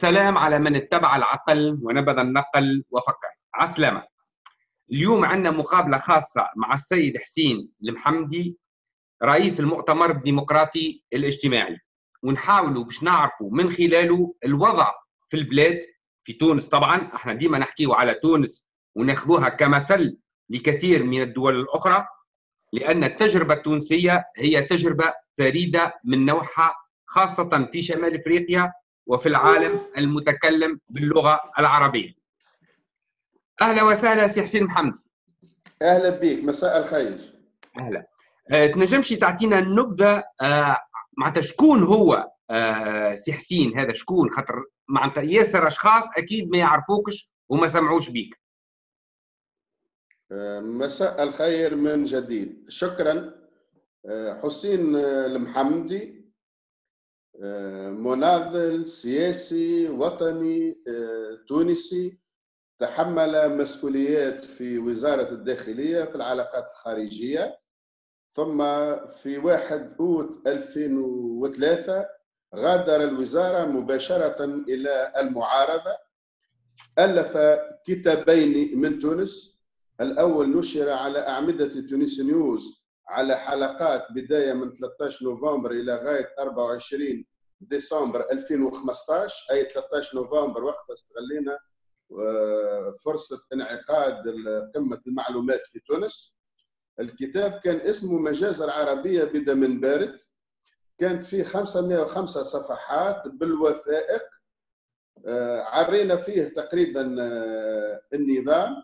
السلام على من اتبع العقل ونبذ النقل وفكر عسلامة. اليوم عندنا مقابلة خاصة مع السيد حسين المحمدي رئيس المؤتمر الديمقراطي الاجتماعي. ونحاولوا باش نعرفوا من خلاله الوضع في البلاد في تونس طبعا. إحنا ديما نحكيوا على تونس وناخذوها كمثل لكثير من الدول الأخرى لأن التجربة التونسية هي تجربة فريدة من نوعها خاصة في شمال إفريقيا وفي العالم المتكلم باللغة العربية. أهلا وسهلا سي حسين محمد. أهلا بك مساء الخير. أهلا. أه تنجمش تعطينا نبذه أه معناتها شكون هو أه سي حسين هذا شكون خاطر معناتها ياسر أشخاص أكيد ما يعرفوكش وما سمعوش بيك. مساء الخير من جديد شكرا حسين المحمدي مناضل سياسي وطني تونسي. تحمل مسؤوليات في وزارة الداخلية في العلاقات الخارجية. ثم في 1 أوت 2003 غادر الوزارة مباشرة إلى المعارضة. ألف كتابين من تونس. الأول نشر على أعمدة تونس نيوز على حلقات بداية من 13 نوفمبر إلى غاية 24 ديسمبر 2015 أي 13 نوفمبر وقتها استغلينا فرصة انعقاد قمة المعلومات في تونس. الكتاب كان اسمه مجازر عربية بدم بارد. كانت فيه 505 صفحات بالوثائق. عرينا فيه تقريبا النظام.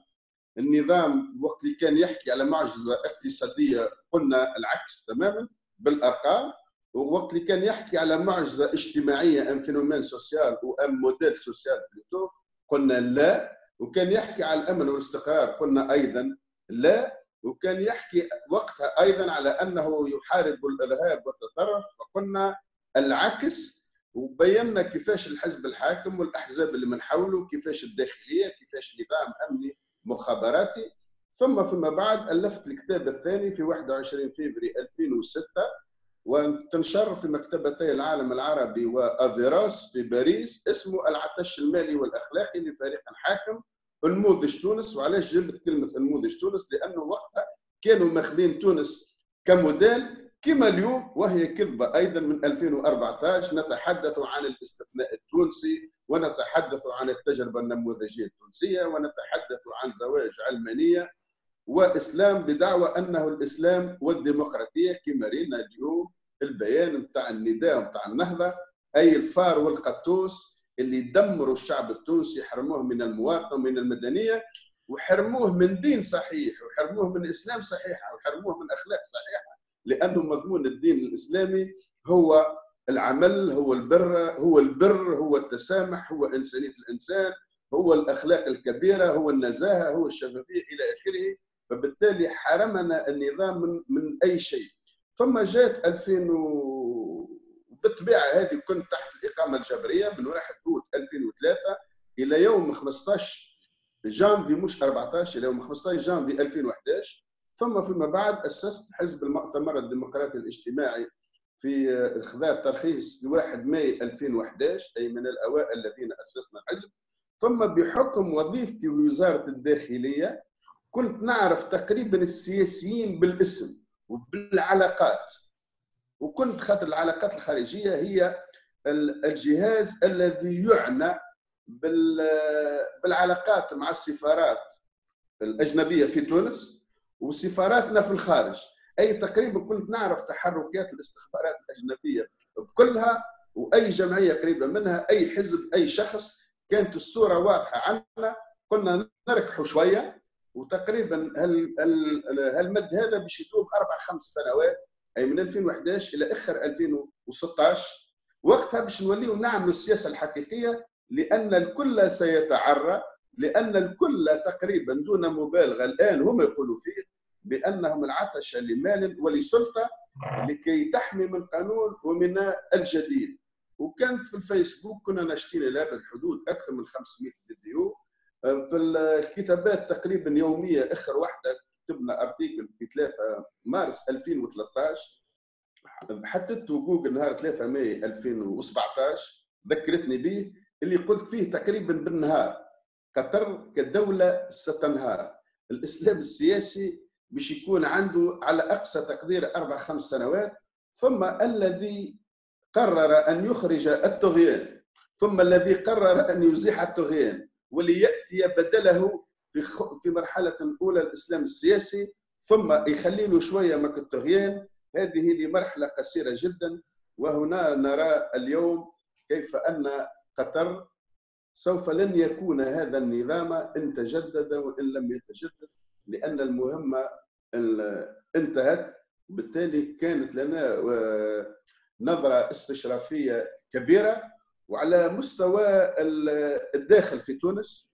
النظام وقت اللي كان يحكي على معجزة اقتصادية قلنا العكس تماما بالأرقام ووقت اللي كان يحكي على معجزة اجتماعية un phénomène social و un modèle social plutôt قلنا لا. وكان يحكي على الأمن والاستقرار قلنا أيضا لا. وكان يحكي وقتها أيضا على أنه يحارب الإرهاب والتطرف فقلنا العكس. وبينا كيفاش الحزب الحاكم والأحزاب اللي من حوله كيفاش الداخلية كيفاش نظام أمني مخابراتي. ثم فيما بعد ألفت الكتاب الثاني في 21 فبراير 2006 وتنشر في مكتبتي العالم العربي وافيراس في باريس اسمه العطش المالي والأخلاقي لفريق حاكم انموذج تونس. وعلاش جبت كلمة انموذج تونس؟ لأنه وقتها كانوا ماخذين تونس كموديل كما اليوم وهي كذبة أيضا من 2014 نتحدث عن الاستثناء التونسي ونتحدث عن التجربة النموذجية التونسية ونتحدث عن زواج علمانية وإسلام بدعوى أنه الإسلام والديمقراطية كما رينا اليوم البيان نتاع النداء نتاع النهضة أي الفار والقطوس اللي دمروا الشعب التونسي حرموه من المواطنة ومن المدنية وحرموه من دين صحيح وحرموه من إسلام صحيح وحرموه من أخلاق صحيحة. لأنه مضمون الدين الإسلامي هو العمل هو البر هو البر هو التسامح هو إنسانية الإنسان هو الأخلاق الكبيرة هو النزاهة هو الشفافية إلى آخره. فبالتالي حرمنا النظام من, من أي شيء. ثم جاءت 2000 و... بالطبيعة هذه كنت تحت الإقامة الجبرية من 1 أوت 2003 إلى يوم 15 جانفي مش 14 إلى يوم 15 جانفي 2011 ثم فيما بعد أسست حزب المؤتمر الديمقراطي الاجتماعي في إخذاء الترخيص في 1 ماي 2011 أي من الأوائل الذين أسسنا الحزب. ثم بحكم وظيفتي وزارة الداخلية كنت نعرف تقريبا السياسيين بالاسم وبالعلاقات. وكنت خاطر العلاقات الخارجية هي الجهاز الذي يعنى بالعلاقات مع السفارات الأجنبية في تونس. وسفاراتنا في الخارج. أي تقريبا كنت نعرف تحركات الاستخبارات الأجنبية بكلها وأي جمعية قريبة منها أي حزب أي شخص كانت الصورة واضحة عنا. كنا نركحوا شوية وتقريبا هالمد هذا باش يدوم أربع خمس سنوات أي من 2011 إلى آخر 2016 وقتها باش نوليو نعملوا السياسة الحقيقية لأن الكل سيتعرى. لأن الكل تقريبا دون مبالغة الآن هم يقولوا فيه بأنهم العطش لمال ولسلطة لكي تحمي من قانون ومن الجديد. وكانت في الفيسبوك كنا نشتري لابد حدود أكثر من 500 فيديو. في الكتابات تقريبا يومية أخر واحدة كتبنا article في 3 مارس 2013 حددته جوجل نهار 3 ماي 2017 ذكرتني به اللي قلت فيه تقريبا بالنهار. قطر كدولة ستنهار. الإسلام السياسي باش يكون عنده على أقصى تقدير أربع خمس سنوات ثم الذي قرر أن يخرج الطغيان ثم الذي قرر أن يزيح الطغيان وليأتي بدله في في مرحلة أولى الإسلام السياسي ثم يخلي له شوية مك الطغيان هذه لمرحلة قصيرة جدا وهنا نرى اليوم كيف أن قطر سوف لن يكون هذا النظام إن تجدد وإن لم يتجدد لأن المهمة انتهت. وبالتالي كانت لنا آه، نظرة استشرافية كبيرة. وعلى مستوى الداخل في تونس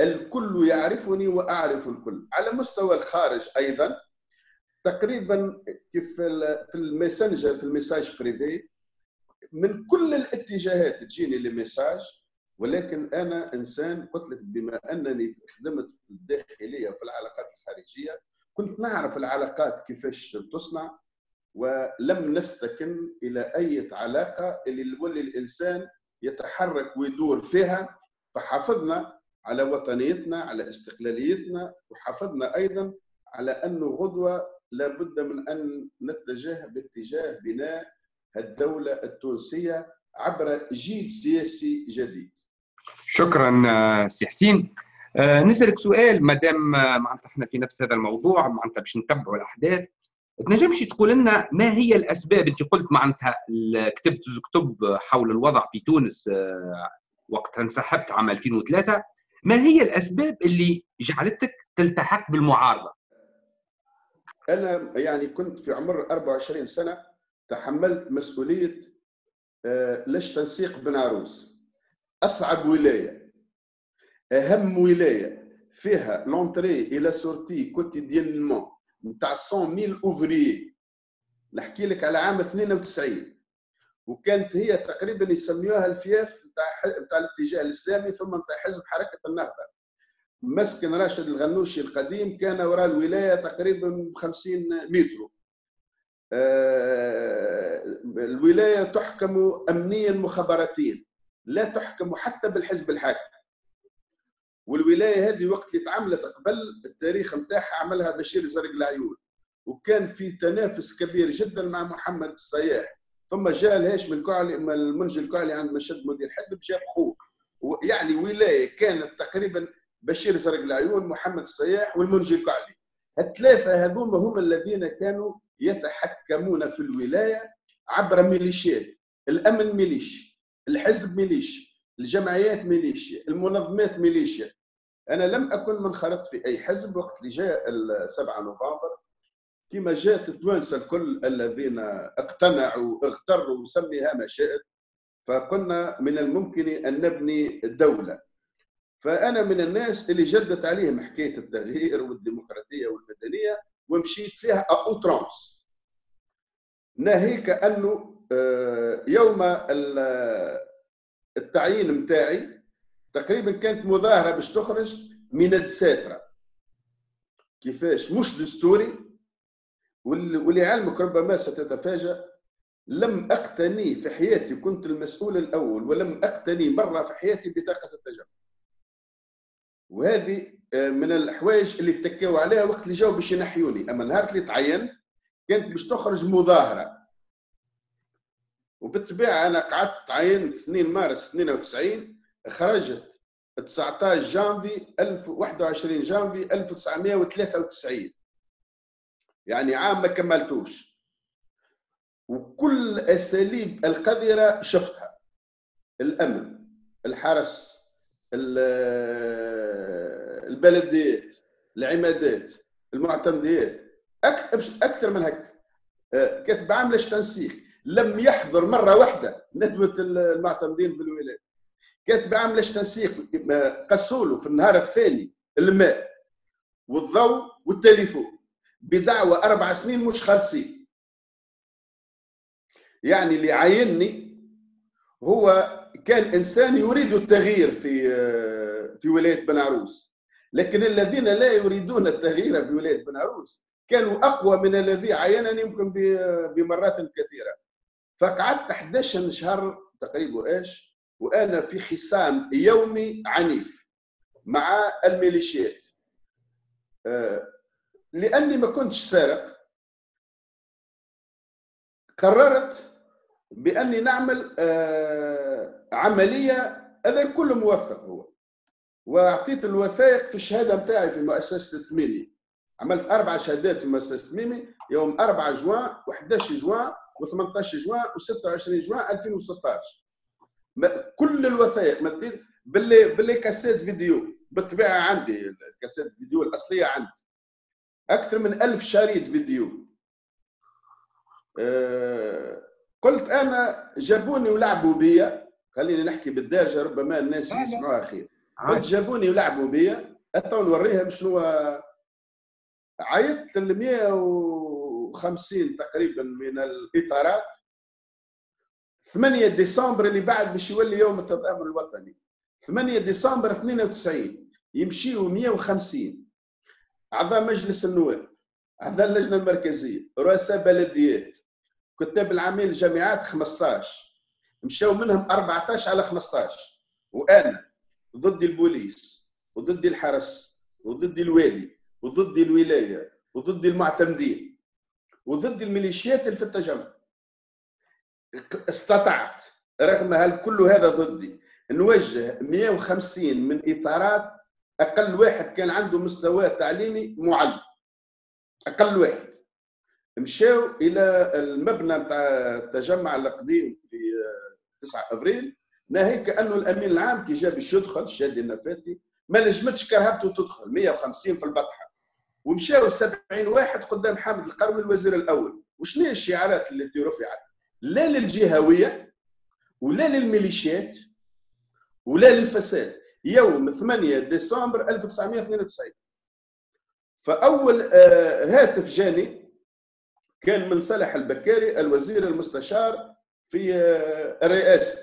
الكل يعرفني وأعرف الكل. على مستوى الخارج أيضا تقريبا كيف في ال Messenger في ال messages privés من كل الاتجاهات تجيني ال messages ولكن أنا إنسان قلت لك بما أنني خدمت في الداخلية وفي العلاقات الخارجية كنت نعرف العلاقات كيفاش تصنع ولم نستكن إلى أي علاقة اللي يولي الإنسان يتحرك ويدور فيها فحافظنا على وطنيتنا على استقلاليتنا وحافظنا أيضا على أنه غدوة لابد من أن نتجه باتجاه بناء الدولة التونسية عبر جيل سياسي جديد. شكرا آه، سي حسين. أه نسألك سؤال ما دام آه، معناتها إحنا في نفس هذا الموضوع معناتها باش نتبعوا الأحداث تنجمش تقول لنا ما هي الأسباب أنت قلت معناتها كتبت كتب حول الوضع في تونس آه، وقت انسحبت عام 2003 ما هي الأسباب اللي جعلتك تلتحق بالمعارضة؟ أنا يعني كنت في عمر 24 سنة تحملت مسؤولية ليش تنسيق بن عروس أصعب ولاية أهم ولاية فيها l'entrée et la sortie quotidiennement نتاع 100000 ouvriers نحكي لك على عام 92 وكانت هي تقريبا يسميوها ال fief نتاع نتاع الاتجاه الإسلامي ثم نتاع حزب حركة النهضة. مسكن راشد الغنوشي القديم كان وراء الولاية تقريبا ب 50 متر. آه، الولاية تحكم امنيا مخابراتيا. لا تحكم حتى بالحزب الحاكم. والولاية هذه وقت اللي تعملت قبل التاريخ نتاعها عملها بشير زرق العيون. وكان في تنافس كبير جدا مع محمد الصياح. ثم جاء الهاشم الكعلي المنجي الكعلي عند مشد مدير حزب جاب خوه يعني ولاية كانت تقريبا بشير زرق العيون محمد الصياح والمنجي الكعلي الثلاثة هذوما هم الذين كانوا يتحكمون في الولاية عبر ميليشيات. الأمن ميليشي. الحزب ميليشي الجمعيات ميليشيا المنظمات ميليشيا. أنا لم أكن منخرط في أي حزب وقت اللي جاء 7 نوفمبر. كما جاءت التوانسه الكل الذين اقتنعوا اغتروا وسميها ما شئت فقلنا من الممكن أن نبني دولة. فأنا من الناس اللي جدت عليهم حكاية التغيير والديمقراطية والمدنية ومشيت فيها اوترانس ناهيك أنه يوم التعيين متاعي تقريبا كانت مظاهرة باش تخرج من الدساترة. كيفاش؟ مش دستوري واللي علمك ربما ستتفاجأ لم أقتني في حياتي كنت المسؤول الأول ولم أقتني مرة في حياتي بطاقة التجمع. وهذه آه، من الحوايج اللي اتكاوا عليها وقت اللي جاوا باش ينحيوني. أما نهار اللي تعين كانت باش تخرج مظاهرة. وبالطبيعة أنا قعدت تعينت 2 مارس 92 خرجت 19 جانفي 21 جانفي 1993 يعني عام ما كملتوش. وكل أساليب القذرة شفتها. الأمن الحرس البلديات العمادات المعتمديات أكثر من هكا. آه، كانت عامله تنسيق؟ لم يحضر مرة واحدة ندوة المعتمدين في الولايه كانت بعمل تنسيق؟ قسوا له في النهار الثاني الماء والضوء والتليفون. بدعوى أربع سنين مش خالصين. يعني اللي عيني هو كان إنسان يريد التغيير في في ولاية بن عروس لكن الذين لا يريدون التغيير في ولاية بن عروس كانوا أقوى من الذي عينني يمكن بمرات كثيرة. فقعدت 11 شهر تقريبا إيش؟ وأنا في خصام يومي عنيف مع الميليشيات. آه، لأني ما كنتش سارق قررت بأني نعمل آه، عملية هذا الكل موثق هو. وأعطيت الوثائق في الشهادة نتاعي في مؤسسة تميمي عملت أربع شهادات في مؤسسة تميمي يوم 4 جوان و11 جوان و18 جوان و26 جوان 2016 كل الوثائق باللي باللي كاسيت فيديو بالطبيعة عندي ال cassettes vidéo الأصلية عندي. أكثر من ألف شريط فيديو. أه قلت أنا جابوني ولعبوا بيا. خليني نحكي بالدارجة ربما الناس يسمعوها خير قلت جابوني ولعبوا بيا. تو نوريهم شنو عيطت ل 150 تقريبا من الإطارات. 8 ديسمبر اللي بعد باش يولي يوم التظاهر الوطني. 8 ديسمبر 92 يمشيوا 150 أعضاء مجلس النواب أعضاء اللجنة المركزية رؤساء بلديات كتاب العامل الجامعات 15 مشاو منهم 14 على 15 وأنا ضد البوليس وضد الحرس وضد الوالي وضد الولاية وضد المعتمدين. وضد الميليشيات اللي في التجمع. استطعت رغم هل كل هذا ضدي نوجه 150 من إطارات أقل واحد كان عنده مستوى تعليمي معلم. أقل واحد. مشاو إلى المبنى نتاع التجمع القديم في 9 أبريل ناهيك كانه الأمين العام كي جا باش يدخل شادي النفاتي ما نجمتش كرهبته تدخل 150 في البطحة. ومشاو 70 واحد قدام حامد القروي الوزير الأول. وشنو هي الشعارات التي رفعت لا للجهوية ولا للميليشيات ولا للفساد. يوم 8 ديسمبر 1992 فأول آه، هاتف جاني كان من صالح البكاري الوزير المستشار في آه، الرئاسة.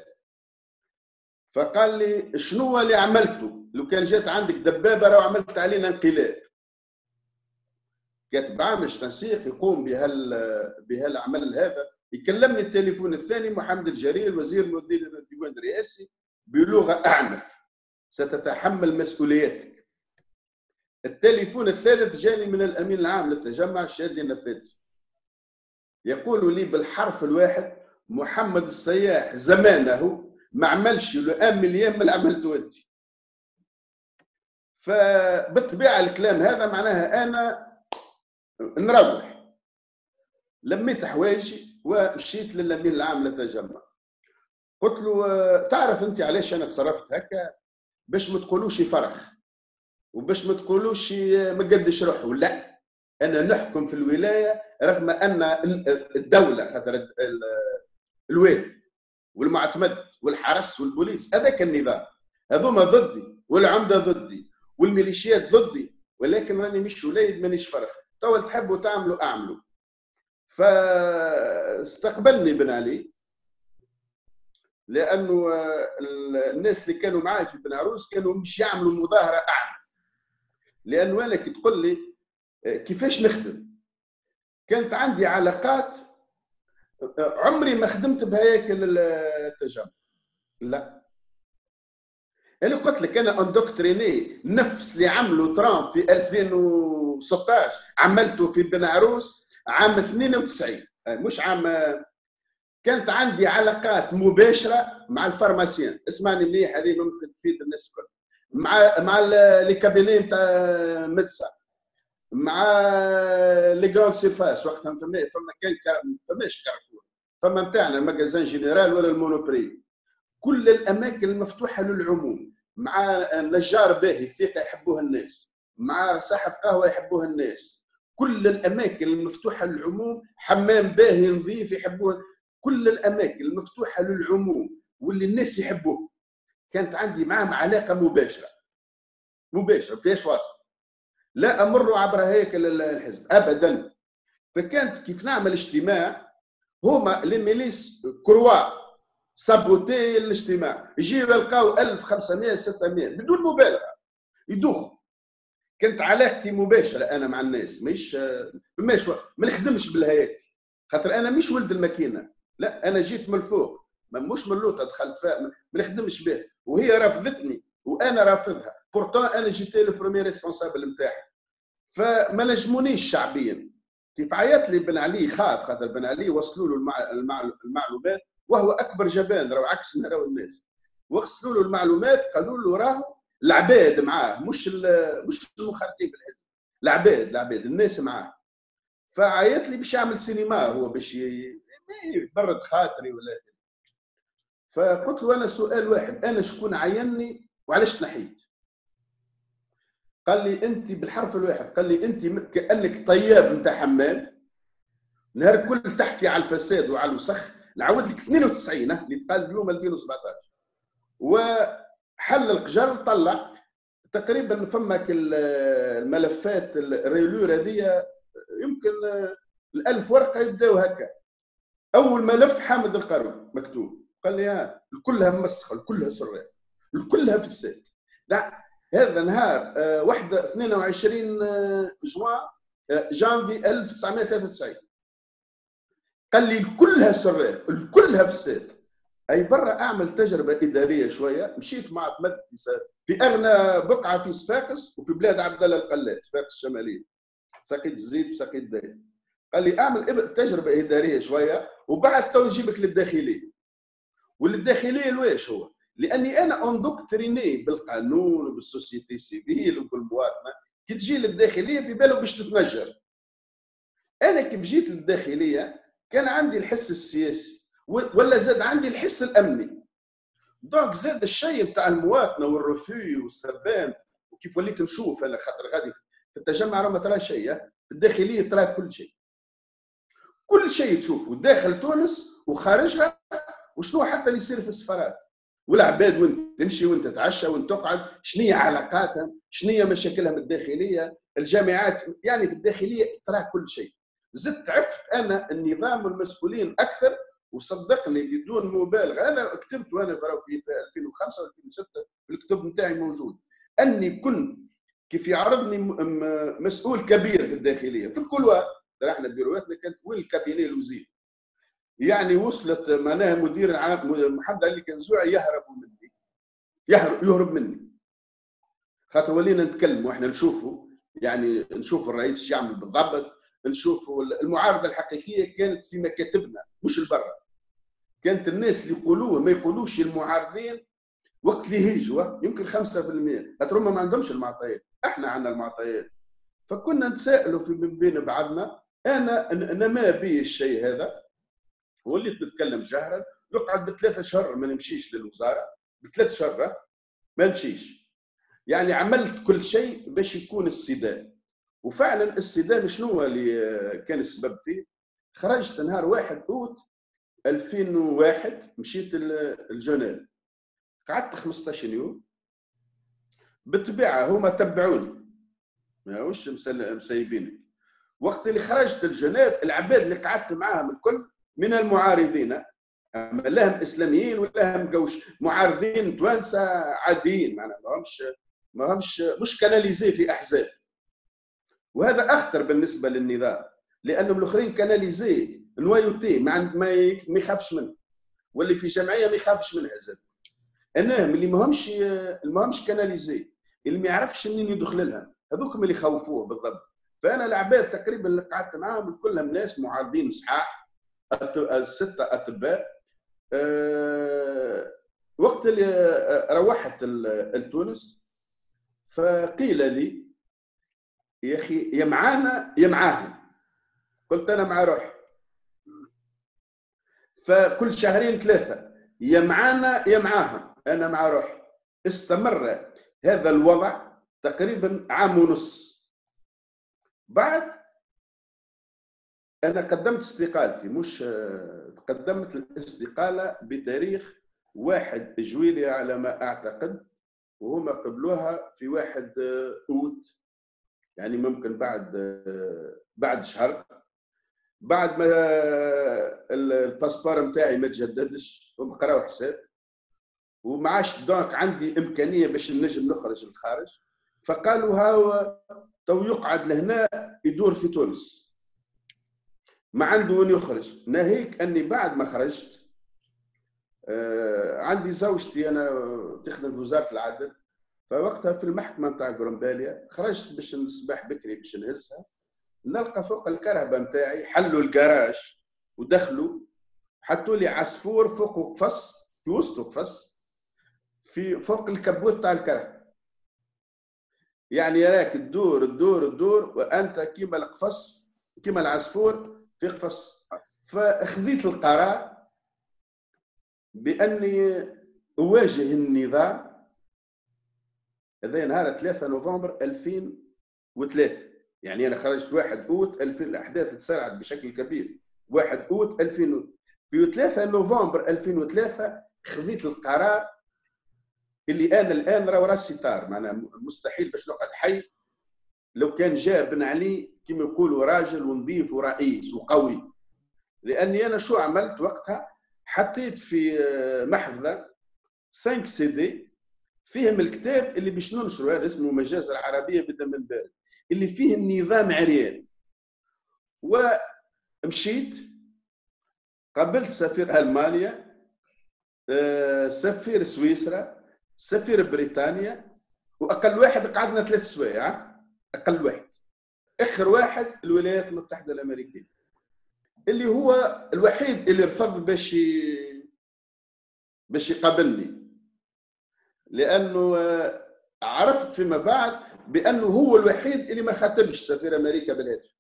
فقال لي شنو اللي عملته لو كان جات عندك دبابة راه عملت علينا انقلاب. كاتب عام تنسيق يقوم بهال بهالعمل هذا؟ يكلمني التليفون الثاني محمد الجرير وزير مدير الديوان الرئاسي بلغة أعنف. ستتحمل مسؤوليتك. التليفون الثالث جاني من الأمين العام للتجمع الشاذلي النفاذي يقول لي بالحرف الواحد محمد السياح زمانه ما عملش له أم مليون من اللي عملته انت فبالطبيعة الكلام هذا معناها أنا نروح. لميت حوايجي ومشيت للامين العام للتجمع. قلت له تعرف أنت علاش أنا تصرفت هكا؟ باش ما تقولوش فرخ. وباش ما تقولوش ما قدش روحه. لا أنا نحكم في الولاية رغم أن الدولة خاطر الوالي والمعتمد والحرس والبوليس هذاك النظام. هذوما ضدي والعمدة ضدي والميليشيات ضدي ولكن راني مش وليد مانيش فرخ. تو تحبوا تعملوا اعملوا فاستقبلني بن علي. لأنه الناس اللي كانوا معي في بن عروس كانوا مش يعملوا مظاهرة أعنف. لأنه أنا كي تقول لي كيفاش نخدم؟ كانت عندي علاقات عمري ما خدمت بهياكل التجمع. لا. أنا قلت لك أنا endoctriné نفس اللي عملوا ترامب في 2016 عملته في بن عروس عام 92 مش عام كانت عندي علاقات مباشرة مع ال pharmaciens. اسمعني مليح هذه ممكن تفيد الناس الكل. مع مع les cabinets نتاع médecins مع les grandes surfaces وقتها فما فما كان فماش كارفور. فما نتاعنا ال Magasin Général ولا ال Monoprix. كل الأماكن المفتوحة للعموم. مع نجار باهي ثقة يحبوها الناس. مع صاحب قهوة يحبوها الناس. كل الأماكن المفتوحة للعموم حمام باهي نظيف يحبوه. كل الأماكن المفتوحة للعموم واللي الناس يحبوه. كانت عندي معهم علاقة مباشرة. مباشرة فيهاش واسطه لا أمر عبر هيكل الحزب ابدا. فكانت كيف نعمل اجتماع هما les milices croient saboter الاجتماع. يجيو يلقاو 1500 600 بدون مبالغة. يدوخوا. كانت علاقتي مباشره أنا مع الناس مش مش ما نخدمش بالهياكل. خاطر أنا مش ولد الماكينة. لا أنا جيت من الفوق. مش من لوطه دخلت فيها ما نخدمش به وهي رافضتني وأنا رافضها. pourtant أنا j'étais le premier responsable نتاعها فما نجمونيش شعبيا. كيف عيط لي بن علي؟ خاف خاطر بن علي وصلوا له المعلومات وهو أكبر جبان راهو عكس ما راهو الناس. وصلوا له المعلومات قالوا له راهو العباد معاه مش مش المخرطين الحزب. العباد العباد الناس معاه. فعيط لي باش يعمل سينما هو باش يبرد خاطري ولا فقلت له أنا سؤال واحد أنا شكون عيني وعلاش تنحيت؟ قال لي أنت بالحرف الواحد قال لي أنت كأنك طياب نتاع حمام نهار كل تحكي على الفساد وعلى الوسخ نعاود لك 92 اللي تقال اليوم 2017 وحل القجر طلع. تقريبا فمك الملفات الريلور هذه يمكن الألف ورقة يبداو هكا. أول ملف حامد القرن مكتوب. قال لي ها كلها مسخة كلها سرات كلها فساد. لا هذا نهار آه، واحدة 22 آه، جوان آه، جانفي 1993 قال لي كلها سرير كلها فساد. أي برا أعمل تجربة إدارية شوية مشيت مع تمد في في أغنى بقعة في صفاقس وفي بلاد عبد الله القلات صفاقس الشمالية. سقيت الزيت وسقيت داي قال لي أعمل تجربة إدارية شوية وبعد تو نجيبك للداخلية. وللداخليه لواش هو؟ لأني أنا اندوكتريني بالقانون وبالسوسيتي سيفيل وبالمواطنه كي تجي للداخلية في باله باش تتنجر. أنا كيف جيت للداخلية كان عندي الحس السياسي. ولا زاد عندي الحس الأمني. دونك زاد الشيء بتاع المواطنة والرفي والسبان وكيف وليت نشوف أنا خاطر غادي في التجمع راه ما ترى شيء في الداخلية ترى كل شيء. كل شيء تشوفه داخل تونس وخارجها وشنو حتى اللي يصير في السفارات والعباد وانت تمشي وانت تتعشى وانت تقعد؟ شنو هي علاقاتها؟ شنو هي مشاكلهم الداخلية؟ الجامعات يعني في الداخلية ترى كل شيء. زدت عرفت أنا النظام والمسؤولين أكثر وصدقني بدون مبالغة. أنا كتبت وأنا في 2005 و 2006 الكتب نتاعي موجود. أني كنت كيف يعرضني مسؤول كبير في الداخلية. في الكلوار إحنا بيرواتنا كانت وين الكابيني الوزير؟ يعني وصلت معناها مدير العام محمد علي كنزوعي يهرب مني. يهرب يهرب مني. خاطر ولينا نتكلم وإحنا نشوفوا. يعني نشوف الرئيس يعمل بالضبط. نشوفوا المعارضة الحقيقية كانت في مكاتبنا مش البرة. كانت الناس اللي يقولوه ما يقولوش المعارضين وقت اللي يجوا يمكن 5% خاطر ما عندهمش المعطيات. إحنا عندنا المعطيات. فكنا نتسائلوا في بين بعضنا أنا أنا ما بي الشيء هذا. وليت نتكلم جهرا. نقعد بثلاثة شهر ما نمشيش للوزارة. بثلاث شهر ما نمشيش. يعني عملت كل شيء باش يكون السداد. وفعلا السداد شنو هو اللي كان السبب فيه؟ خرجت نهار واحد أوت 2001 مشيت الجنيف قعدت 15 يوم. بالطبيعة هما تبعوني. ماهوش مسيبينك. وقت اللي خرجت الجنيف العباد اللي قعدت معاهم الكل من المعارضين. لهم إسلاميين ولا هم قوش معارضين توانسه عاديين. معناها ما همش ما همش مش كاناليزي في أحزاب. وهذا أخطر بالنسبة للنظام لانهم الأخرين كاناليزي نوايوتي ما ما ما يخافش منه واللي في جمعية ما يخافش منها زاد انهم اللي ما همش ما همش كاناليزي اللي ما يعرفش منين يدخل لها هذوك اللي يخوفوه بالضبط. فأنا العباد تقريبا اللي قعدت معاهم كلهم ناس معارضين صحاح الستة أطباء. آه، وقت اللي روحت لتونس فقيل لي يا أخي يا معانا يا معاهم. قلت أنا مع روحي. فكل شهرين ثلاثة يا معانا يا معاهم. أنا مع روحي. استمر هذا الوضع تقريبا عام ونص. بعد أنا قدمت استقالتي مش قدمت الاستقالة بتاريخ واحد جويلية على ما أعتقد وهما قبلوها في واحد أوت. يعني ممكن بعد بعد شهر بعد ما الباسبور نتاعي ما تجددش هم قراو حساب وما عادش donc عندي إمكانية باش نجم نخرج للخارج. فقالوا هاو تو يقعد لهنا يدور في تونس. ما عنده وين يخرج. ناهيك أني بعد ما خرجت آه، عندي زوجتي أنا تخدم في وزارة العدل. فوقتها في المحكمة نتاع جرومباليا خرجت باش الصباح بكري باش نهزها نلقى فوق الكرهبة نتاعي حلوا الجراج ودخلوا حطوا لي عصفور فوق قفص في وسط قفص في فوق الكبوت تاع الكرهبة. يعني راك تدور تدور تدور وأنت كيما القفص كيما العصفور في قفص. فأخذيت القرار بأني أواجه النظام هذا نهار 3 نوفمبر 2003 يعني أنا خرجت واحد أوت 2000 الأحداث تسارعت بشكل كبير. واحد أوت 2000 في 3 نوفمبر 2003 خذيت القرار اللي أنا الآن راه راسي طار معناها مستحيل باش نقعد حي. لو كان جاء بن علي كما يقولوا راجل ونظيف ورئيس وقوي. لأني أنا شو عملت وقتها؟ حطيت في محفظة 5 سي دي فيهم الكتاب اللي باش ننشره هذا اسمه مجازر عربية بدم البارد اللي فيه نظام عريان. ومشيت قابلت سفير ألمانيا آه، سفير سويسرا سفير بريطانيا وأقل واحد قعدنا ثلاث سوايع أقل واحد. آخر واحد الولايات المتحدة الأمريكية. اللي هو الوحيد اللي رفض باش باش يقابلني. لأنه عرفت فيما بعد بأنه هو الوحيد اللي ما خاطبش سفير أمريكا بالهاتف.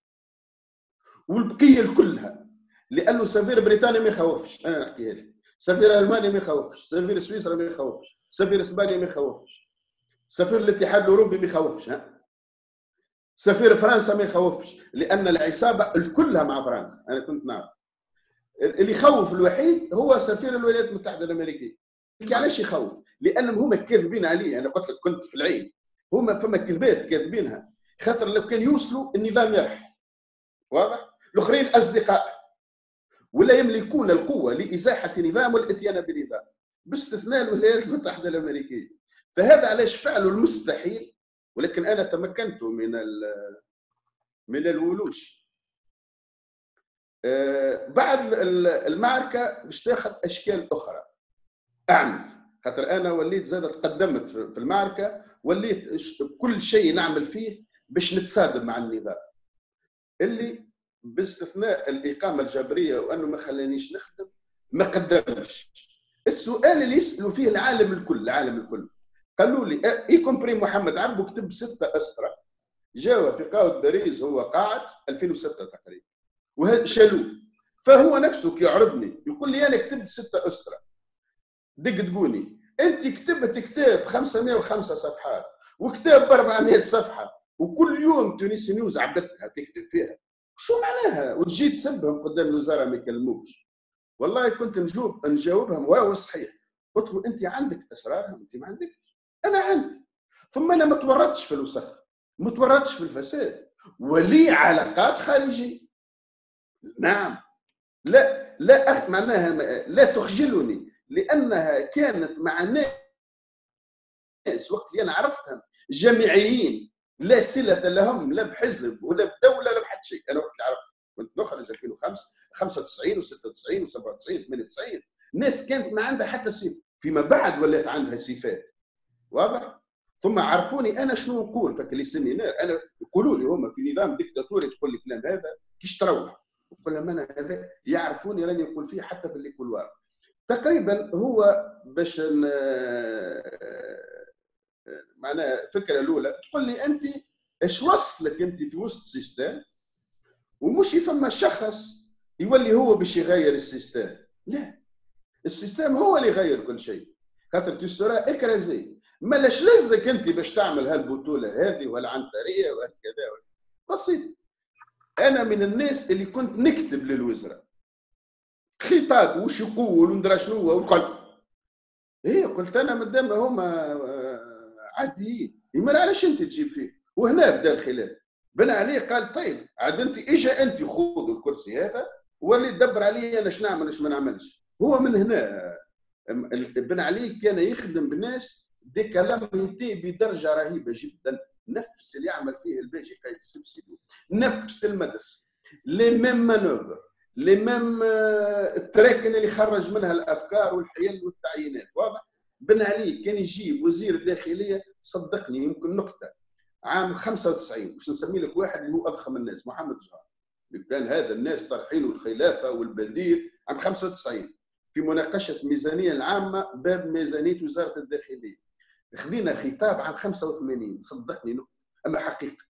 والبقية كلها لأنه سفير بريطانيا ما يخوفش. أنا نحكيها لك. سفير ألمانيا ما يخوفش. سفير سويسرا ما يخوفش. سفير إسبانيا ما يخوفش. سفير الاتحاد الأوروبي ما يخوفش سفير فرنسا ما يخوفش. لأن العصابة كلها مع فرنسا. أنا كنت نعرف. اللي يخوف الوحيد هو سفير الولايات المتحدة الأمريكية. علاش يخوف؟ لأنهم هما كاذبين عليه أنا قلت لك كنت في العين. هما فما كذبات كاذبينها. خاطر لو كان يوصلوا النظام يرح. واضح؟ الآخرين أصدقاء. ولا يملكون القوة لإزاحة نظام والإتيان بنظام. باستثناء الولايات المتحدة الأمريكية. فهذا علاش فعلوا المستحيل ولكن أنا تمكنت من من الولوج آه، بعد المعركة باش تاخذ أشكال أخرى. أعنف. خاطر أنا وليت زاد تقدمت في المعركة وليت كل شيء نعمل فيه باش نتصادم مع النظام اللي باستثناء الإقامة الجبرية وأنه ما خلانيش نخدم ما قدمش. السؤال اللي يسألوا فيه العالم الكل العالم الكل. قالوا لي اي كومبري محمد عبو كتب ستة أسرة جاوا في قاعة باريس هو قاعد 2006 تقريبا. وهذا شالوه. فهو نفسه كي يعرضني يقول لي أنا كتبت ستة أسرة دق تقولي. أنت كتبت كتاب 505 صفحات وكتاب ب 400 صفحة وكل يوم تونسي نيوز عبدتها تكتب فيها. شو معناها؟ وتجي تسبهم قدام الوزارة ما يكلموكش. والله كنت نجاوب نجاوبهم واو صحيح. قلت له أنت عندك أسرارهم؟ أنت ما عندك أنا عندي. ثم أنا ما تورطتش في الوسخ. ما تورطتش في الفساد. ولي علاقات خارجية. نعم. لا لا أخ معناها لا تخجلني. لأنها كانت مع ناس وقت اللي أنا عرفتهم جامعيين لا صلة لهم لا بحزب ولا بدولة لا بحد شيء. أنا وقت اللي عرفت كنت نخرج 2005 95 و96 و97 98 ناس كانت ما عندها حتى سيف فيما بعد ولات عندها سيفات واضح؟ ثم عرفوني أنا شنو نقول فك اللي سني نار. أنا يقولوا لي هما في نظام ديكتاتوري تقول لي كلام هذا كيش تروح؟ نقول لهم أنا هذا يعرفوني راني نقول فيه حتى في الليكولوار تقريبا هو باش معناها الفكرة الأولى تقول لي أنت إيش وصلك أنت في وسط système ومش فما شخص يولي هو باش يغير ال système. لا ال système هو اللي يغير كل شيء. خاطر tu seras écrasé ما لاش لزك أنت باش تعمل هالبطولة هذه ولا عنتريه وهكذا. بسيط. أنا من الناس اللي كنت نكتب للوزراء. خطاب وش يقول وندرى شنو وقال إيه قلت أنا مادام هما آه، عاديين ما علاش أنت تجيب فيه؟ وهنا بدا الخلاف. بنى عليه قال طيب عاد أنت إجا أنت خذ الكرسي هذا ولي تدبر علي أنا اش نعمل اش ما نعملش. هو من هنا بن علي كان يخدم بناس des calamités بدرجة رهيبة جدا. نفس اللي يعمل فيه الباجي قايد السبسي. نفس المدرسة. les mêmes manœuvres لي ميم التراكن اللي خرج منها الأفكار والحيل والتعيينات. واضح؟ بن علي كان يجيب وزير الداخليه صدقني يمكن نكته عام 95 باش نسمي لك واحد اللي هو أضخم الناس محمد جهار كان هذا الناس طرحين الخلافه والبديل عام 95 في مناقشة الميزانيه العامة باب ميزانية وزارة الداخلية. خذينا خطاب عام 85 صدقني أما حقيقة.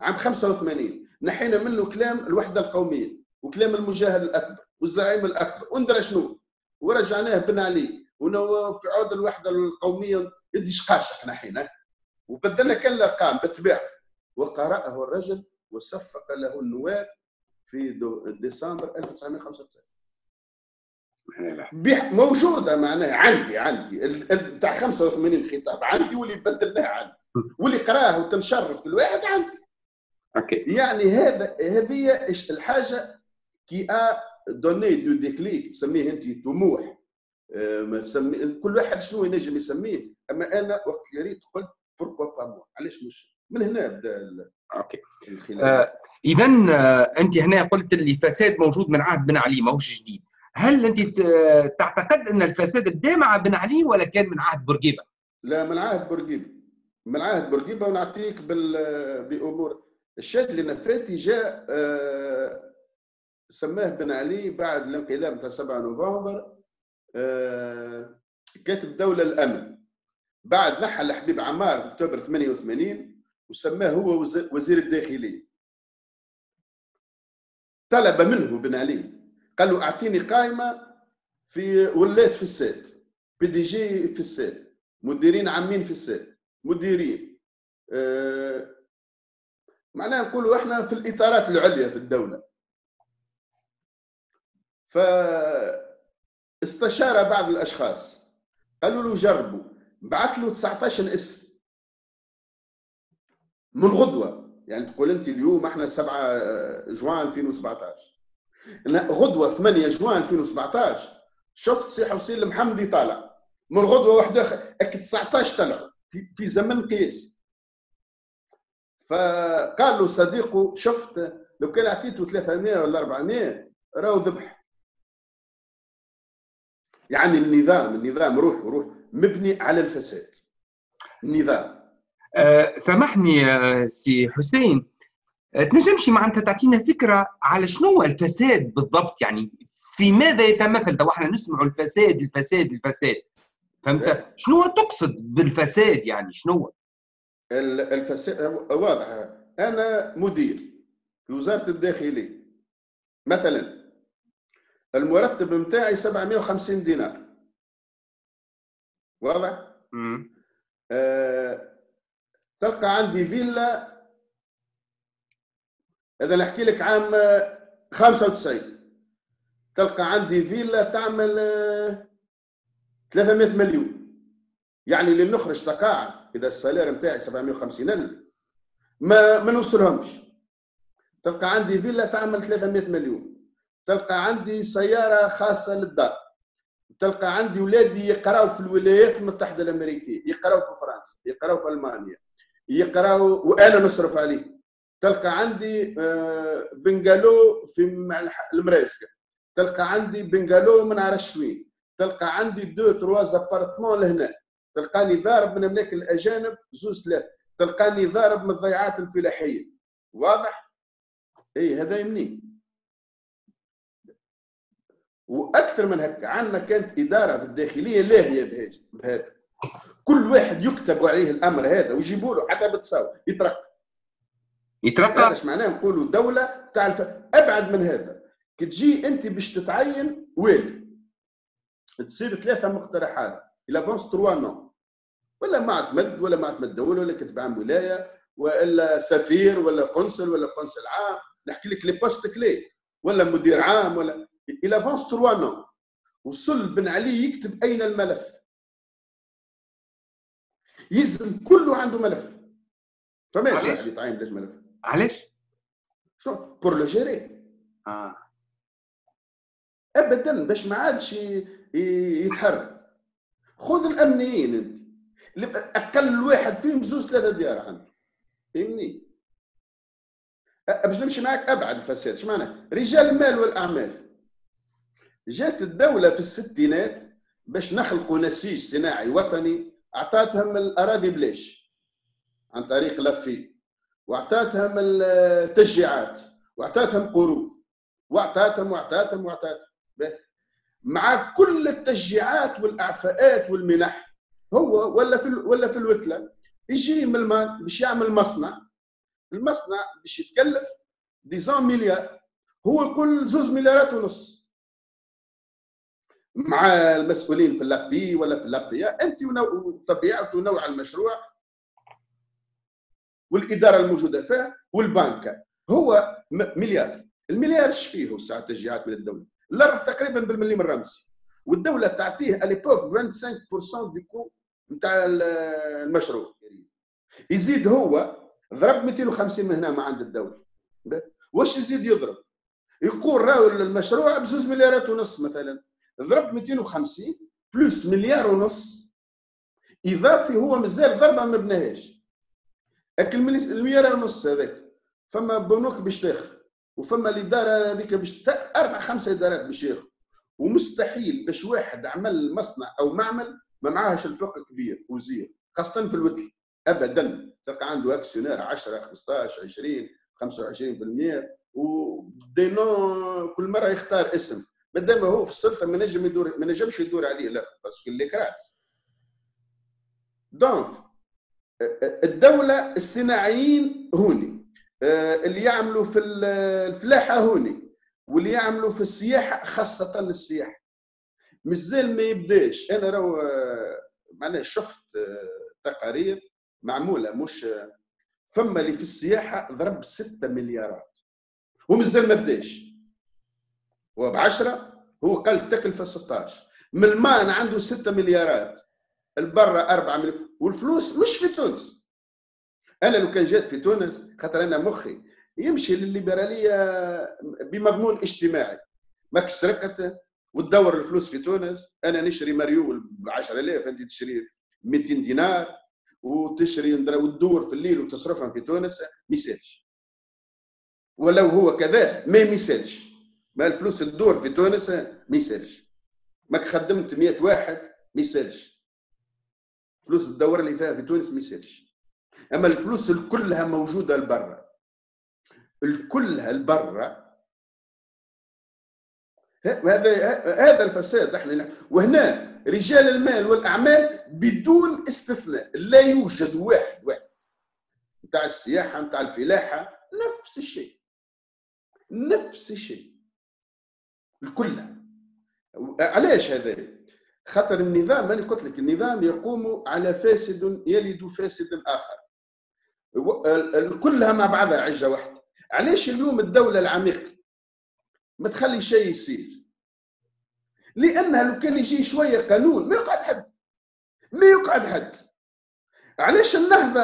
عام 85 نحينا منه كلام الوحدة القومية. وكلام المجاهد الأكبر والزعيم الأكبر. وندرى شنو؟ ورجعناه بن علي في عود الوحدة القومية يدي شقاشق نحينا وبدلنا كان الأرقام بالطبيعه وقرأه الرجل وصفق له النواب في ديسمبر 1995 موجودة معناها. عندي عندي. بتاع 85 خطاب. عندي واللي بدلناه عندي. واللي قراه وتنشرف الواحد عندي. OK. يعني هذا هذه الحاجة qui a donné le déclic تسميه انت طموح ما تسمي كل واحد شنو ينجم يسميه؟ أما أنا وقت اللي ريت قلت pourquoi pas moi علاش مش؟ من هنا بدا OK. آه اذا آه أنت هنا قلت اللي الفساد موجود من عهد بن علي ماهوش جديد. هل أنت تعتقد إن الفساد بدا مع بن علي ولا كان من عهد بورقيبة؟ لا من عهد بورقيبة. من عهد بورقيبة ونعطيك بأمور. الشاد اللي نفاتي جاء آه سماه بن علي بعد الانقلاب تاع 7 نوفمبر آه كاتب دولة الأمن. بعد نحى الحبيب عمار في أكتوبر 88 وسماه هو وزير الداخلية. طلب منه بن علي قال له أعطيني قائمة في ولات في السات بي دي جي في السات مديرين عامين في السات مديرين آه معناها نقولوا إحنا في الإطارات العليا في الدولة. ف استشار بعض الأشخاص. قالوا له جربوا بعث له 19 اسم. من غدوة يعني تقول أنت اليوم إحنا 7 جوان 2017 غدوة 8 جوان 2017 شفت سي حسين المحمدي طالع. من غدوة واحدة أكيد 19 طلعوا في, في زمن قياس. فقال له صديقه شفت لو كان أعطيته 300 ولا 400 راهو ذبح. يعني النظام النظام روح روح مبني على الفساد. النظام. أه سامحني سي حسين. تنجمشي معناتها تعطينا فكرة على شنو هو الفساد بالضبط؟ يعني في ماذا يتمثل؟ تو إحنا نسمع الفساد الفساد الفساد. فهمت؟ إيه. شنو تقصد بالفساد يعني؟ شنو الفساد واضح. أنا مدير في وزارة الداخلية. مثلا المرتب نتاعي 750 دينار. واضح؟ آه تلقى عندي فيلا هذا نحكي لك عام 95 تلقى عندي فيلا تعمل 300 مليون. يعني اللي نخرج تقاعد إذا السالير نتاعي 750 ألف. ما ما نوصلهمش. تلقى عندي فيلا تعمل 300 مليون. تلقى عندي سيارة خاصة للدار. تلقى عندي ولادي يقراوا في الولايات المتحدة الأمريكية يقراوا في فرنسا يقراوا في ألمانيا يقراوا وأنا نصرف عليه. تلقى عندي آه، bungalow في المريسكا تلقى عندي bungalow من عرشوين تلقى عندي deux trois appartements لهنا. تلقاني ضارب من املاك الأجانب زوز ثلاث. تلقاني ضارب من الضيعات الفلاحية. واضح؟ إي هذا يمني. وأكثر من هكا. عندنا كانت إدارة في الداخلية لاهيه بهذا. كل واحد يكتب عليه الأمر هذا ويجيبوا له حتى بالتصاور يترقى. يترقى؟ إيش معناه نقولوا دولة تاع الف... أبعد من هذا. كي تجي أنت باش تتعين والي. تصير ثلاثة مقترحات il avance trois noms ولا معتمد ولا معتمد دولة ولا كتب عام ولاية ولا سفير ولا قنصل ولا قنصل عام. نحكي لك les postes clés ولا مدير عام ولا il avance trois noms وصل بن علي يكتب أين الملف. يلزم كله عنده ملف. فماش واحد يتعين ليش ملف. علاش؟ شنو pour le gérer. آه. ابدا باش ما عادش يتحرك. خذ الأمنيين أنت. أقل واحد فيهم زوز ثلاثة ديار عنده فهمني؟ باش نمشي معك أبعد الفساد إيش معنى؟ رجال المال والأعمال. جات الدولة في الستينات باش نخلقوا نسيج صناعي وطني أعطاتهم الأراضي بلاش عن طريق لفي وأعطاتهم التشجيعات وأعطاتهم قروض وأعطاتهم وأعطاتهم وأعطاتهم. مع كل التشجيعات والأعفاءات والمنح هو ولا في ولا في الوتلة يجي من المال باش يعمل مصنع المصنع باش يتكلف disons مليار هو يقول زوز مليارات ونص. مع المسؤولين في اللابي ولا في اللابية أنت وطبيعه ونوع المشروع والإدارة الموجودة فيه والبنكه هو مليار. المليار إيش فيه ساعه تشجيعات من الدولة؟ الأرض تقريبا بالمليم الرمزي والدولة تعطيه اليبوك 25% دي كو نتاع المشروع. يزيد هو ضرب 250 من هنا ما عند الدولة. واش يزيد يضرب؟ يقول راهو المشروع بزوز مليارات ونص مثلا. ضرب 250 بلس مليار ونص. إضافي هو مازال ضربة ما بناهاش. لكن المليار ونص هذاك. فما بنوك باش تاخذ وفما الاداره هذيك باش أربع خمسة ادارات باش ياخذ ومستحيل باش واحد عمل مصنع أو معمل ما معاهش الفق كبير وزير خاصة في الوتل ابدا. تلقى عنده actionnaire 10 15 20 25% ودينو كل مرة يختار اسم. مادام هو في السلطة ما نجم يدور ما نجمش يدور عليه الآخر parce que il l'écrase donc الدولة الصناعيين هوني. اللي يعملوا في الفلاحة هوني. واللي يعملوا في السياحة خاصة السياحة. مازال ما يبداش. أنا راهو معناها شفت تقارير معمولة. مش فما اللي في السياحة ضرب 6 مليارات. ومازال ما بداش. ب 10 هو قال تكلفه 16 من المان عنده 6 مليارات. البرة 4 مليار والفلوس مش في تونس. أنا لو كان جات في تونس خاطر أنا مخي يمشي للليبرالية بمضمون اجتماعي. ماك سرقت وتدور الفلوس في تونس. أنا نشري مريول ب 10000 أنت تشري 200 دينار وتشري وتدور في الليل وتصرفهم في تونس ما يسالش. ولو هو كذا ما يسالش. ما الفلوس تدور في تونس ما يسالش ماك خدمت 100 واحد ما يسالش فلوس الدور اللي فيها في تونس ما يسالش أما الفلوس كلها موجودة لبرا. الكلها لبرا. هذا هذا الفساد إحنا وهنا رجال المال والأعمال بدون استثناء. لا يوجد واحد واحد. نتاع السياحة نتاع الفلاحة نفس الشيء. نفس الشيء. الكلها علاش هذا؟ خاطر النظام أنا قلت لك النظام يقوم على فاسد يلد فاسد آخر. كلها مع بعضها عجة واحدة. علاش اليوم الدولة العميقة ما تخلي شيء يصير؟ لأنها لو كان يجي شوية قانون ما يقعد حد. ما يقعد حد. علاش النهضة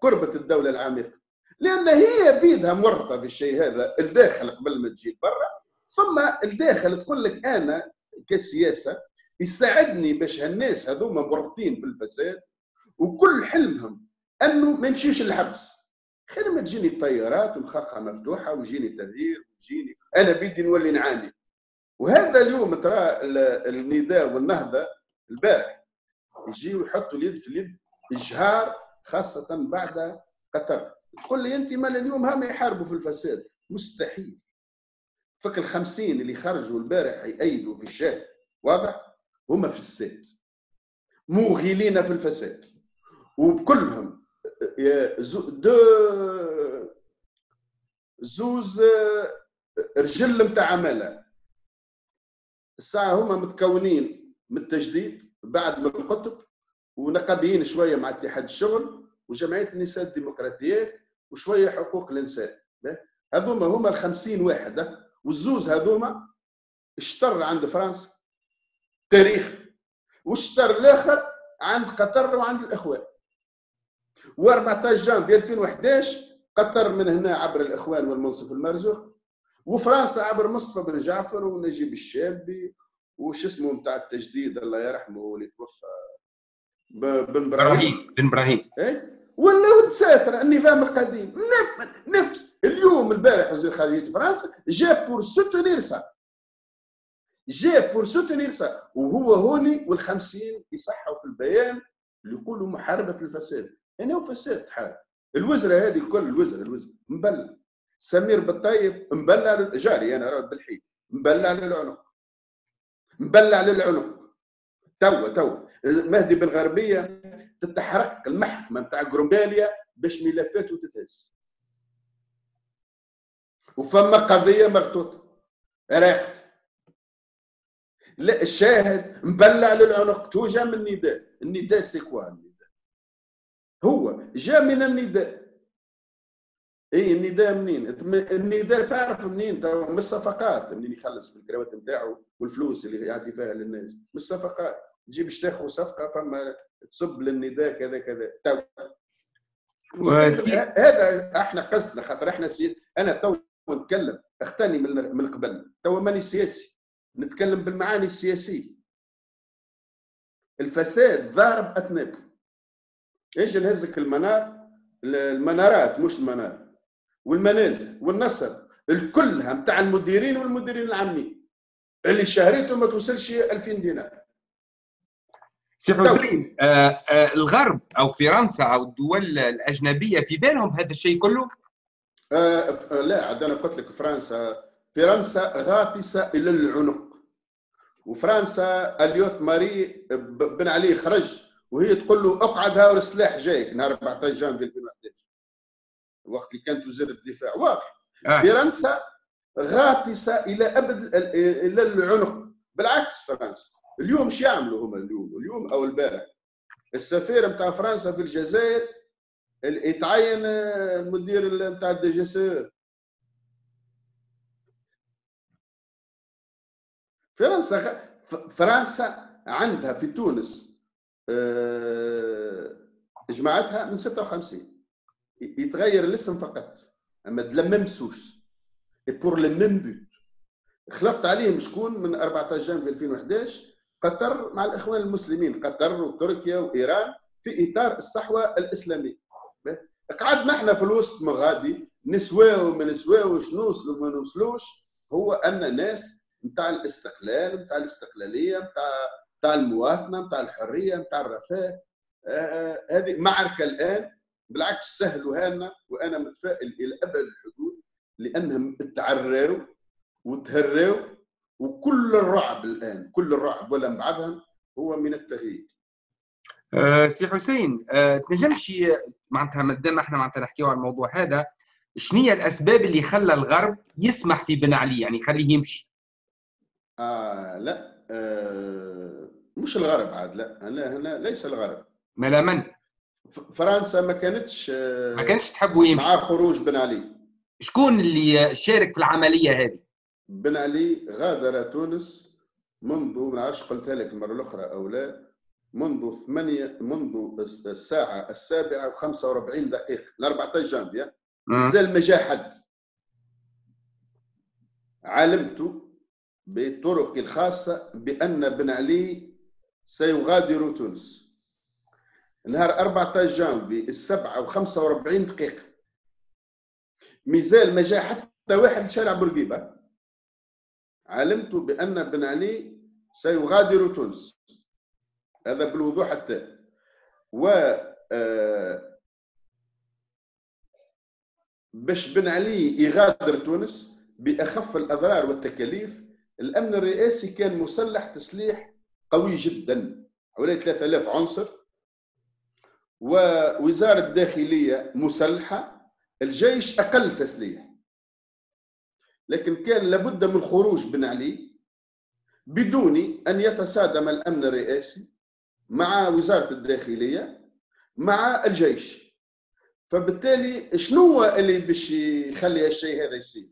قربت الدولة العميقة؟ لأن هي بيدها مرتبطه بالشيء هذا الداخل قبل ما تجي برا ثم الداخل تقول لك أنا كسياسة يساعدني باش هالناس هذوما مربطين في الفساد وكل حلمهم أنه ما يمشيش الحبس. خير ما تجيني الطيارات ومخخه مفتوحة ويجيني تغيير ويجيني أنا بدي نولي نعاني. وهذا اليوم ترى النداء والنهضة البارح. يجيو يحطوا اليد في اليد إجهار خاصة بعد قطر. تقول لي أنت مال اليوم هم يحاربوا في الفساد؟ مستحيل. فك الخمسين اللي خرجوا البارح يأيدوا في الشارع واضح؟ هما في السات موغلين في الفساد. وبكلهم دو زوز رجل نتاع عمالة. الساعة هما متكونين من التجديد بعد من القطب ونقابيين شوية مع اتحاد الشغل وجمعية النساء الديمقراطيات وشوية حقوق الإنسان. هذوما هما ال واحد والزوز هذوما اشتر عند فرنسا. تاريخ. واشتر الآخر عند قطر وعند الإخوان. و14 جانفي 2011 قطر من هنا عبر الإخوان والمنصف المرزوق. وفرنسا عبر مصطفى بن جعفر ونجيب الشابي. وش اسمه نتاع التجديد الله يرحمه اللي توفى بن إبراهيم بن إبراهيم. إيه؟ ولا تساتر النظام القديم. نفس. اليوم البارح وزير خارجية فرنسا جاء pour soutenir ça جاء pour soutenir ça وهو هوني والخمسين يصحوا في البيان اللي يقولوا محاربة الفساد. هو فساد تحارب. الوزراء هذه كل الوزراء الوزراء مبلع. سمير بالطيب مبلع جاري أنا راه بالحي. مبلع للعنق مبلع للعنق توا توا. مهدي بن غربيه تتحرق المحكمة نتاع جرومباليا باش ملفاته تتهز. وفما قضية مغطوطه راقت لا الشاهد مبلع للعنق. تو جا من النداء. النداء c'est quoi النداء؟ هو جا من النداء. اي النداء منين؟ النداء تعرف منين؟ من الصفقات. منين يخلص في الكروات نتاعو والفلوس اللي يعطي فيها للناس؟ من الصفقات. تجي باش تاخذ صفقه فما تصب للنداء كذا كذا. تو. هذا إحنا قصدنا خاطر إحنا c'est... أنا تو نتكلم. أختني من من قبل. تو ماني سياسي. نتكلم بالمعاني السياسية. الفساد ظاهر بأتناب إيش نهزك المنار؟ المنارات مش المنار. والمنازل والنصر الكلها نتاع المديرين والمديرين العامين. اللي شهريته ما توصلش 2000 دينار. سي حسين آه آه الغرب أو فرنسا أو الدول الأجنبية في بالهم هذا الشيء كله؟ آه لا عاد أنا قلت لك فرنسا. فرنسا غاطسة إلى العنق. وفرنسا أليوت ماري بن علي خرج وهي تقول له اقعد ها السلاح جايك نهار 14 جانفي 2011 وقت اللي كانت وزيره الدفاع. واضح. آه. فرنسا غاطسة إلى أبد إلى العنق. بالعكس فرنسا. اليوم شو يعملوا هما اليوم؟ اليوم أو البارح. السفير نتاع فرنسا في الجزائر يتعين المدير نتاع ال DGSE. فرنسا فرنسا عندها في تونس آه، جماعتها من 56 يتغير الاسم فقط. أما تلممسوش pour les mêmes buts خلطت عليهم شكون من 14 جانفي 2011 قطر مع الإخوان المسلمين. قطر وتركيا وإيران في إطار الصحوة الإسلامية. قعدنا إحنا في الوسط مغادي نسواو ما نسواوش نوصلوا ما نوصلوش. هو أن ناس نتاع الاستقلال نتاع الاستقلالية نتاع نتاع المواطنة نتاع الحرية نتاع الرفاه آه هذه معركة الآن بالعكس سهلوا لنا وأنا متفائل إلى أبعد الحدود لأنهم تعراوا وتهراوا وكل الرعب الآن كل الرعب ولا بعدهم هو من التغيير. أه سي حسين أه تنجمش معناتها مادام إحنا معناتها نحكيو على الموضوع هذا شنو هي الأسباب اللي خلى الغرب يسمح في بن علي يعني يخليه يمشي. آه لا آه مش الغرب عاد لا هنا هنا ليس الغرب. ما من؟ فرنسا ما كانتش آه ما كانتش تحب يمشي مع خروج بن علي. شكون اللي شارك في العملية هذه؟ بن علي غادر تونس منذ ما نعرفش قلتها لك المرة الأخرى أو لا منذ ثمانية منذ الساعة السابعة و45 دقيقة ل 14 جانفي مازال ما جاء حد. علمت بطرقي الخاصة بأن بن علي سيغادر تونس. نهار 14 جانفي السبعة و45 دقيقة. مازال ما جاء حتى واحد لشارع بورقيبة. علمت بأن بن علي سيغادر تونس. هذا بالوضوح التام و آه، باش بن علي يغادر تونس بأخف الأضرار والتكاليف الأمن الرئاسي كان مسلح تسليح قوي جدا. حوالي 3000 عنصر. ووزارة الداخلية مسلحة الجيش أقل تسليح. لكن كان لابد من خروج بن علي بدون أن يتصادم الأمن الرئاسي مع وزارة الداخلية مع الجيش. فبالتالي شنو اللي باش يخلي هالشيء هذا يصير؟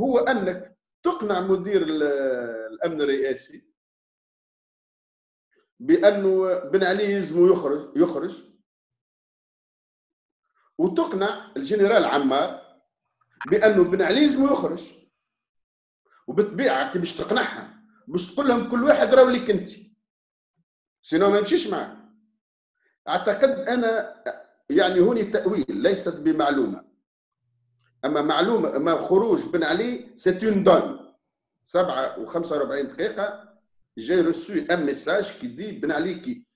هو أنك تقنع مدير الأمن الرئاسي بأنه بن علي يلزم يخرج يخرج. وتقنع الجنرال عمار بأنه بن علي يلزم يخرج. وبالطبيعه كي باش تقنعها باش تقول لهم كل واحد راهو ليك أنت. sinon ما يمشيش معك أعتقد أنا يعني هوني تأويل ليست بمعلومة. أما معلومة أما خروج بن علي c'est un don سبعة و45 دقيقة j'ai reçu un message qui dit بن علي quitte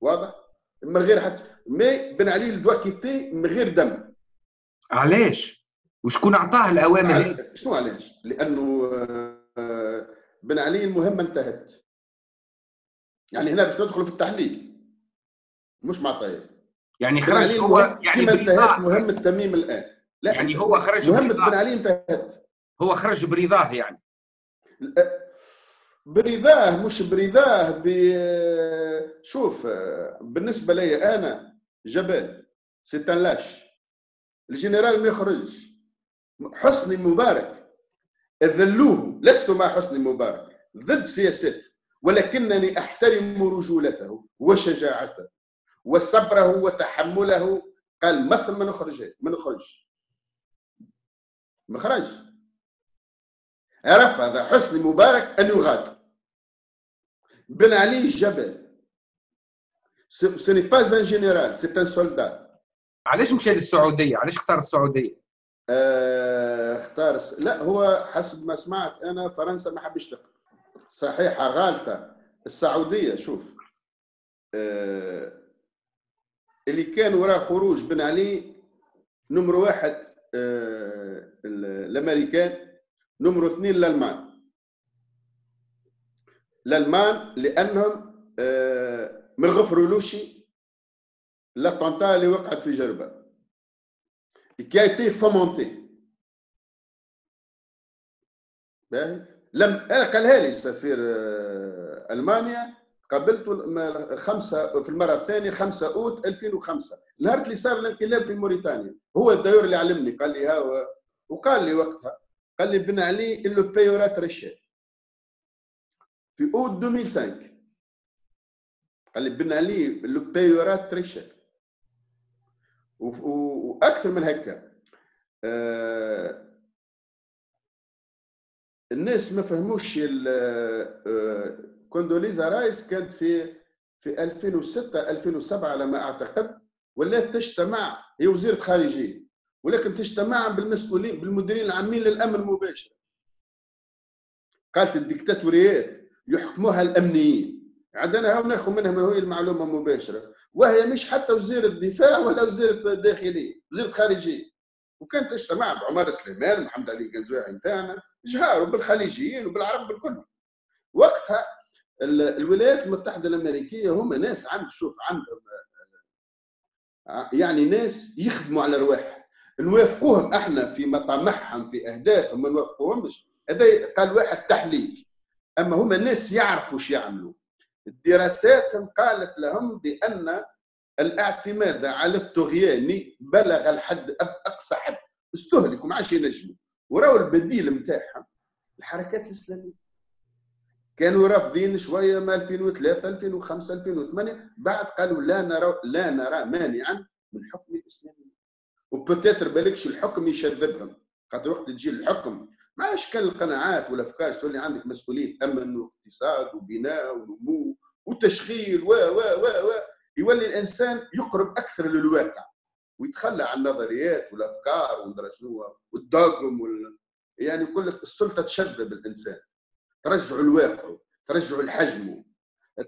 واضح؟ من غير حتى مي بن علي دوا كيتي من غير دم. علاش؟ وشكون اعطاه الأوامر شنو علاش؟ لأنه آه، بن علي المهمة انتهت. يعني هنا باش ندخل في التحليل. مش معطيات. يعني خرج هو يعني كما انتهت مهمة تميم الآن. لا يعني هو خرج مهمة بن علي انتهت. هو خرج برضاه يعني. برضاه مش برضاه ب شوف بالنسبة لي أنا سيتان لاش الجنرال ما يخرجش. حسني مبارك. ذلوه لست مع حسني مبارك. ضد سياسته. ولكنني أحترم رجولته وشجاعته. وصبره وتحمله. قال مصر ما نخرج ما نخرج. ما خرج رفض حسني مبارك أن يغادر. بن علي الجبل ce n'est pas un général c'est un soldat علاش مشى للسعودية؟ علاش اختار السعودية؟ آه اختار لا هو حسب ما سمعت أنا فرنسا ما حبش تقبل صحيح غالطة. السعودية شوف. آه اللي كان وراء خروج بن علي نمر واحد آه الأمريكان نمر اثنين الالمان الالمان لأنهم آه ما غفرولوش l'attentat اللي وقعت في جربة. qui était fomenté لم قالها لي سفير آه، ألمانيا قابلته خمسة في المرة الثانية 5 أوت 2005 نهار اللي صار الانقلاب في موريتانيا. هو الدايور اللي علمني قال لي ها وقال لي وقتها قال لي بن علي اللو بيورات رشاد في أوت 2005 قال لي بن علي اللو بيورات رشاد وأكثر من هكا آه، الناس ما فهموش آه، كوندوليزا رايس كانت في في 2006 2007 على ما أعتقد ولات تجتمع هي وزيرة خارجية ولكن تجتمع بالمسؤولين بالمديرين العامين للأمن المباشر. قالت الدكتاتوريات يحكموها الأمنيين. عندنا هاو ناخذ منها من هي المعلومة مباشرة. وهي مش حتى وزير الدفاع ولا وزير الداخلية وزير خارجيه وكانت تجتمع بعمر سليمان محمد علي قنزوعي نتاعنا جهار وبالخليجيين وبالعرب بالكل. وقتها الولايات المتحدة الأمريكية هم ناس عند شوف عندهم يعني ناس يخدموا على رواح نوافقوهم إحنا في مطامحهم في أهدافهم ما نوافقوهمش. هذا قال واحد تحليل. أما هم ناس يعرفوا شو يعملوا. الدراسات قالت لهم بأن الاعتماد على الطغيان بلغ الحد أقصى حد. استهلك وما عادش ينجموا. وراو البديل نتاعها الحركات الإسلامية. كانوا رافضين شوية ما 2003 2005 2008 بعد قالوا لا نرى لا نرى مانعا من حكم الاسلامي وبوتيتر بالكش الحكم يشذبهم خاطر وقت تجي الحكم ما كان القناعات والأفكار تولي عندك مسؤوليه أمن واقتصاد وبناء ونمو وتشغيل و و و و يولي الإنسان يقرب أكثر للواقع ويتخلى عن النظريات والأفكار ومدري شنو والدوغم وال... يعني يقول لك السلطة تشذب الإنسان. ترجعوا الواقع ترجعوا لحجمه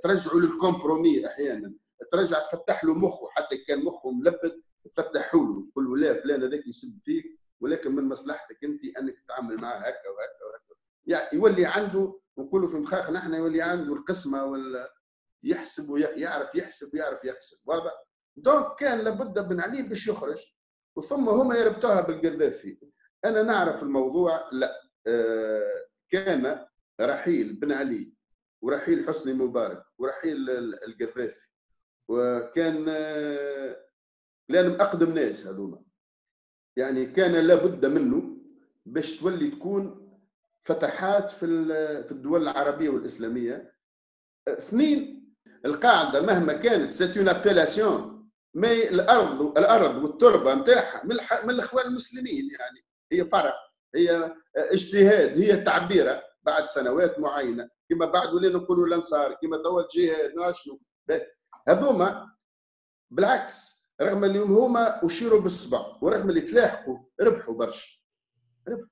ترجعوا لل compromis أحيانا ترجع تفتح له مخه حتى كان مخه ملبد تفتحوا له تقول له لا فلان هذاك يسب فيك. ولكن من مصلحتك انت انك تتعامل معاه هكا وهكا وهكا. يعني يولي عنده نقولوا في مخاخ نحن يولي عنده القسمة ولا يحسب ويعرف يحسب ويعرف يحسب واضح؟ donc كان لابد بن علي باش يخرج وثم هما يربطوها بالقذافي أنا نعرف الموضوع؟ لا. آه كان رحيل بن علي ورحيل حسني مبارك ورحيل القذافي وكان لأنهم أقدم ناس هذوما. يعني كان لابد منه باش تولي تكون فتحات في في الدول العربية والإسلامية. اثنين القاعدة مهما كانت c'est une appellation mais الأرض الأرض والتربة نتاعها من, من الإخوان المسلمين يعني. هي فرع هي اجتهاد هي تعبيرة بعد سنوات معينة. كما بعد ولينا نقولوا الأنصار كما توا الجهاد شنو هذوما بالعكس رغم اللي هما اشيروا بالصبع ورغم اللي تلاحقوا ربحوا برشا. ربحوا.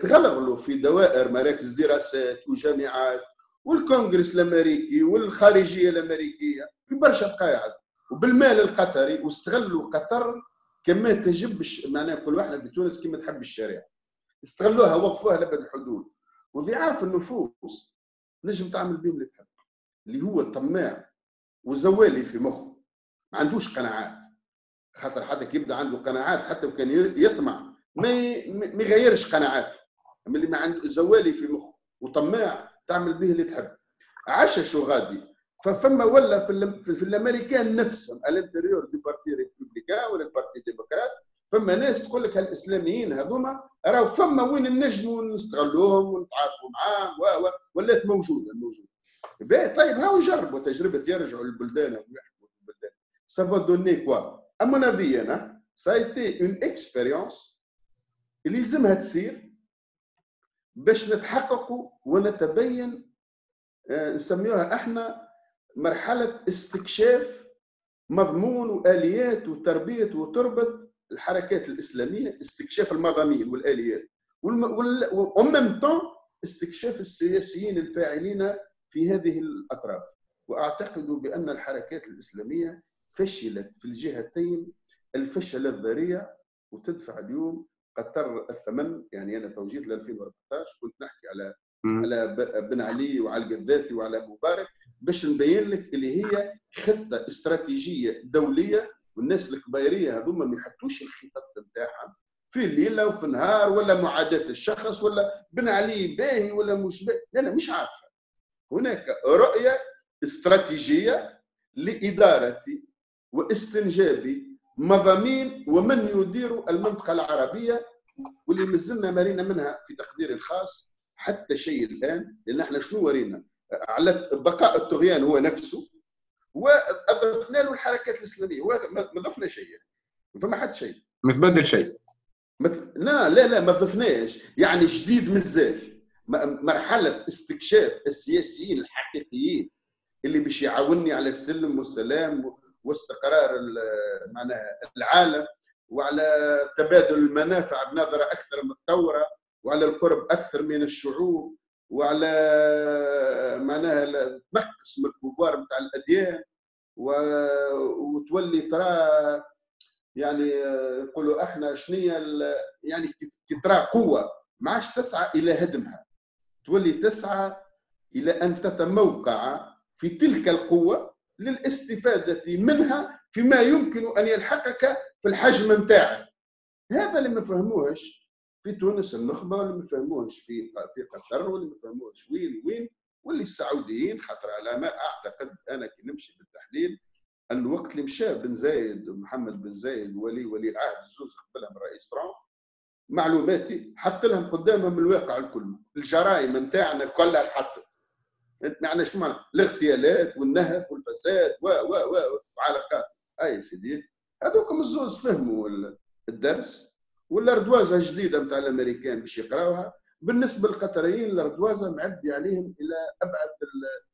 تغلغلوا في دوائر مراكز دراسات وجامعات والكونغرس الأمريكي والخارجية الأمريكية في برشا بقايع وبالمال القطري واستغلوا قطر كما تجب معناها كل واحد في تونس كما تحب الشريعه استغلوها وقفوها لأبد الحدود. وضعاف النفوس نجم تعمل بهم اللي تحب اللي هو طماع وزوالي في مخه. ما عندوش قناعات. خاطر حتى يبدأ عنده قناعات حتى وكان يطمع. ما ما يغيرش قناعاته. اللي ما عنده زوالي في مخه وطماع تعمل به اللي تحب. عاش شو غادي. ففما ولا في, في الأمريكان نفسهم l'intérieur du parti républicain ولا ال parti démocrate فما ناس تقول لك هالإسلاميين هذوما راهو فما وين نجموا نستغلوهم ونتعاطفوا معاهم و ولات موجودة موجودة. طيب هاو جربوا تجربة يرجعوا للبلدان. ويحكموا البلدان ça va donner quoi à mon avis أنا ça était une expérience اللي يلزمها تصير باش نتحققوا ونتبين آه، نسميوها إحنا مرحلة استكشاف مضمون وآليات وتربية وتربط الحركات الإسلامية استكشاف المضامين والآليات. ومن استكشاف السياسيين الفاعلين في هذه الأطراف. وأعتقد بأن الحركات الإسلامية فشلت في الجهتين الفشل الذريع وتدفع اليوم قطر الثمن. يعني أنا توجيت ل 2014 كنت نحكي على م. على بن علي وعلى القذافي وعلى مبارك باش نبين لك اللي هي خطة استراتيجية دولية والناس الكبيرية هذوما ما يحطوش الخطط نتاعها في الليلة وفي النهار ولا معاداة الشخص ولا بن علي باهي ولا مش باهي. لا مش عارفة. هناك رؤية استراتيجية لإدارة واستنجاب مضامين ومن يدير المنطقة العربية واللي مازلنا مارينا منها في تقديري الخاص حتى شيء الآن لأن إحنا شنو ورينا؟ على بقاء الطغيان هو نفسه وأضفنا له الحركات الإسلامية وهذا ما ضفنا شيء ما فما حد شيء. ما تبدل شيء. مت... لا لا لا ما ضفناش. يعني جديد مازال. مرحلة استكشاف السياسيين الحقيقيين اللي باش يعاونني على السلم والسلام واستقرار معناها العالم وعلى تبادل المنافع بنظرة أكثر متطورة وعلى القرب أكثر من الشعوب وعلى معناها تنقص من البوفوار نتاع الأديان. وتولي ترى يعني يقولوا إحنا شنية يعني كي ترى قوة ما عادش تسعى إلى هدمها تولي تسعى إلى أن تتموقع في تلك القوة للاستفادة منها فيما يمكن أن يلحقك في الحجم نتاعك. هذا اللي ما فهموهش في تونس النخبه واللي ما فهموهش في في قطر واللي ما فهموهش وين وين واللي السعوديين خاطر على ما أعتقد أنا كي نمشي بالتحليل أن وقت اللي مشى بن زايد محمد بن زايد ولي ولي العهد الزوز قبلها من رئيس ترامب معلوماتي حط لهم قدامهم الواقع الكل الجرائم نتاعنا كلها تحطت معنى شو معنى؟ الاغتيالات والنهب والفساد و و و وعلاقات. أي سيدي هذوكم الزوز فهموا الدرس؟ والاردوازه جديدة نتاع الأمريكان باش يقراوها؟ بالنسبة للقطريين الاردوازه معبي عليهم إلى أبعد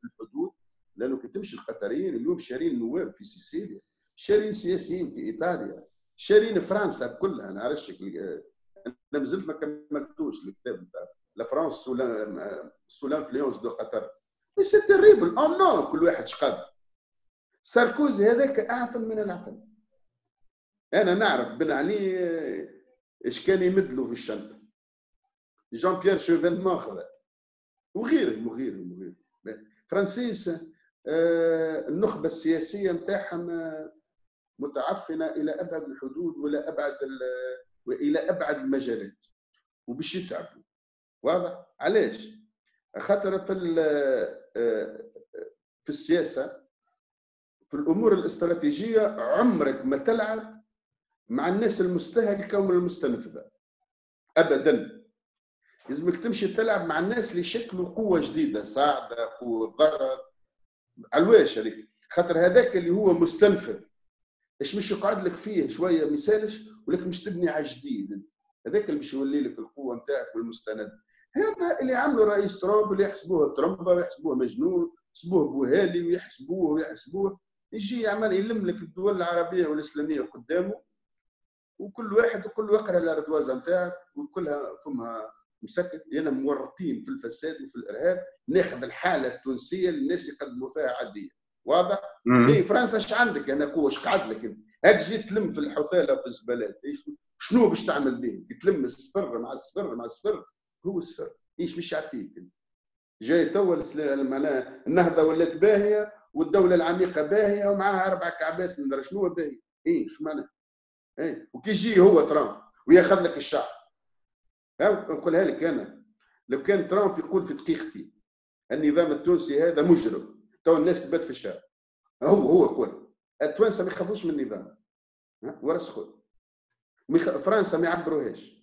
الحدود لأنه كي تمشي القطريين اليوم شارين نواب في سيسيليا شارين سياسيين في إيطاليا شارين فرنسا كلها. أنا عرفت أنا مازلت ما كملتوش الكتاب نتاع la France sous l'influence de Qatar. mais c'est terrible أو نو كل واحد شقد ساركوزي هذاك أعفن من العفن. أنا نعرف بن علي إيش كان يمد له في الشنطة. جان بيير شوفنمان ماخذ. وغيره وغيره وغيره فرانسيس آه، النخبة السياسية نتاعهم متعفنة إلى أبعد الحدود ولا أبعد وإلى أبعد المجالات. وباش يتعبوا. واضح؟ علاش؟ خاطر في آه، في السياسة في الأمور الاستراتيجية عمرك ما تلعب مع الناس المستهلكة والمستنفذه ابدا. لازمك تمشي تلعب مع الناس اللي يشكلوا قوة جديدة صاعده قوة ضغط. علاش هذيك. خاطر هذاك اللي هو مستنفذ. إيش مش يقعد لك فيه شوية ما يسالش ولكن مش تبني على جديد. هذاك اللي باش يولي لك القوة نتاعك والمستند. هذا اللي عمله رئيس ترامب اللي يحسبوه ترامب ويحسبوه مجنون يحسبوه بوهالي ويحسبوه ويحسبوه يجي يعمل يلم لك الدول العربية والإسلامية قدامه وكل واحد يقول له اقرأ الاردوازه نتاعك وكلها فمها مسكت لأن مورطين في الفساد وفي الإرهاب ناخذ الحالة التونسية اللي الناس يقدموا فيها عادية واضح؟ اي فرنسا إيش عندك أنا قوه إيش قعد لك أنت؟ هاك جيت تلم في الحثالة في الزبالات شنو باش تعمل به؟ تلم الصفر مع الصفر مع الصفر هو الصفر إيش مش يعطيك أنت؟ جاي تو النهضة ولات باهية والدولة العميقة باهية ومعها أربع كعبات من شنو باهي؟ اي شو معناها؟ اي وكي يجي هو ترامب وياخذ لك الشعب نقولها لك أنا. لو كان ترامب يقول في دقيقتي النظام التونسي هذا مجرم. تو الناس تبات في الشارع هو هو يقول التوانسه ما يخافوش من النظام. ورس خذ فرنسا ما يعبروهاش.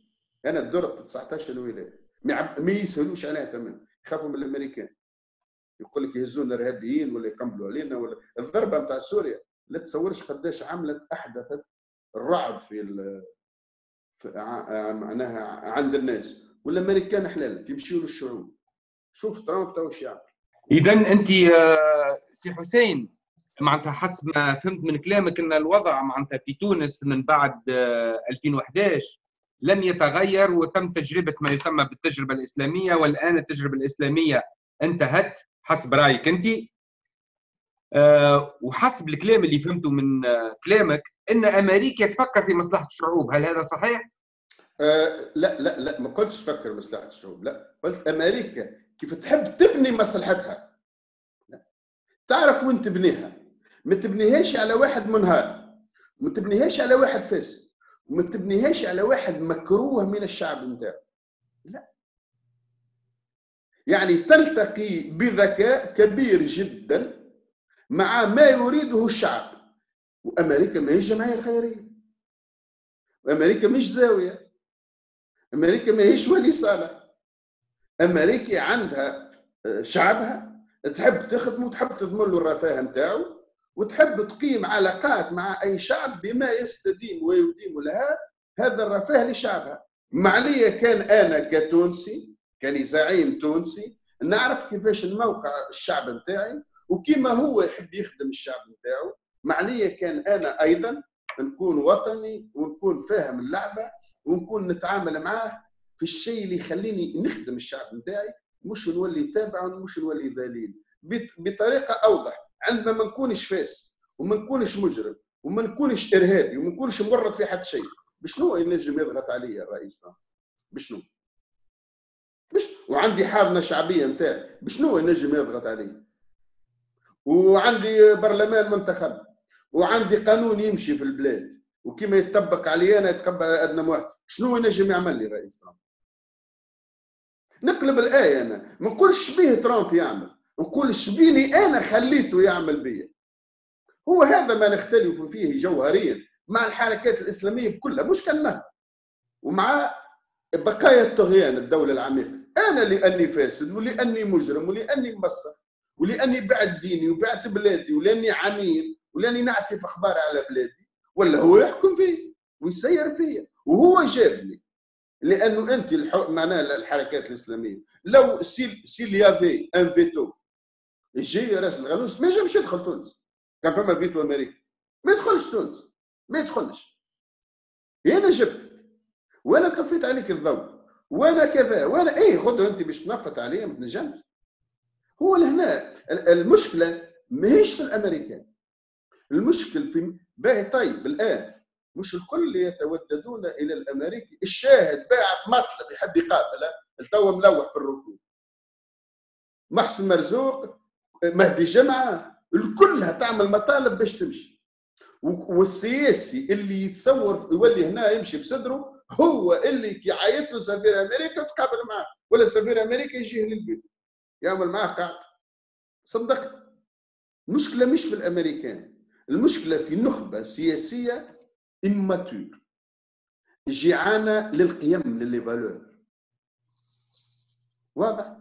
أنا درت 19 ولايه ما يسهلوش عليها تماما. يخافوا من الأمريكان. يقول لك يهزونا ارهابيين ولا يقنبلوا علينا ولا الضربة نتاع سوريا. لا تصورش قداش عملت أحدثت الرعب في, في معناها عند الناس. والأمريكان حلال يمشيوا للشعوب. شوف ترامب تو يعمل. اذا أنت سي حسين معناتها حسب ما فهمت من كلامك إن الوضع معناتها في تونس من بعد 2011 آه، لم يتغير وتم تجربة ما يسمى بالتجربة الإسلامية والآن التجربة الإسلامية انتهت حسب رأيك أنت. أه وحسب الكلام اللي فهمته من آه، كلامك إن أمريكا تفكر في مصلحة الشعوب. هل هذا صحيح؟ أه لا لا لا ما قلتش تفكر مصلحة الشعوب لا. قلت أمريكا كيف تحب تبني مصلحتها. تعرف وين تبنيها. ما تبنيهاش على واحد منهار. ما تبنيهاش على واحد فاسد. وما تبنيهاش على واحد مكروه من الشعب نتاعو. لا. يعني تلتقي بذكاء كبير جدا مع ما يريده الشعب. وأمريكا ما هي جمعية خيرية. وأمريكا مش زاوية. أمريكا ما هيش ولي صالح. أمريكا عندها آه، شعبها. تحب تخدمه وتحب تضمن له الرفاه نتاعو. وتحب تقيم علاقات مع أي شعب بما يستديم ويديم لها هذا الرفاه لشعبها. معلية كان أنا كتونسي كان زعيم تونسي نعرف كيفاش الموقع الشعب نتاعي وكيما هو يحب يخدم الشعب نتاعو. معنية كان أنا أيضا نكون وطني ونكون فاهم اللعبة ونكون نتعامل معاه في الشيء اللي يخليني نخدم الشعب نتاعي مش نولي تابع مش نولي ذليل بطريقة أوضح. عندما ما نكونش فاس وما نكونش مجرم وما نكونش إرهابي وما نكونش مورط في حد شيء. بشنو ينجم يضغط علي الرئيس بشنو؟ بش وعندي حاضنه شعبيه نتاعي. بشنو ينجم يضغط علي؟ وعندي برلمان منتخب. وعندي قانون يمشي في البلاد. وكما يتطبق علي أنا يتقبل على أدنى واحد شنو ينجم يعمل لي رئيس ترامب نقلب الآية أنا. ما نقولش به ترامب يعمل. نقول شبيني أنا خليته يعمل بيا هو هذا ما نختلف فيه جوهريا مع الحركات الإسلامية بكلها مش كالنهر ومع بقايا الطغيان الدولة العميقة. أنا لأني فاسد ولأني مجرم ولأني موسخ ولأني بعت ديني وبعت بلادي ولأني عميل ولأني نعطي أخبار على بلادي. ولا هو يحكم فيه ويسير فيا. وهو جابني. لأنه أنت معناها الحركات الإسلامية. لو سي سي يافي ان فيتو يجي راس الغنوس ما ينجمش يدخل تونس. كان فما فيتو أمريكي. ما يدخلش تونس. ما يدخلش. أنا جبتك. وأنا طفيت عليك الضوء. وأنا كذا. وأنا إيه خذ أنت باش تنفت عليا ما تنجمش. هو لهنا المشكلة ماهيش في الأمريكان. المشكل في باهي طيب الآن. مش الكل يتوددون إلى الأمريكي. الشاهد باع في مطلب يحب يقابل التو ملوح في الرفوف. محسن مرزوق مهدي جمعه الكلها تعمل مطالب باش تمشي. والسياسي اللي يتصور يولي هنا يمشي بصدره هو اللي يعيط له سفير أمريكا وتقابل معاه. ولا سفير أمريكا يجيه للبيت. يعمل معاه قاعد. صدقت. المشكلة مش في الأمريكان. المشكلة في نخبة سياسية amateur جيعانة للقيم للي فالور واضح؟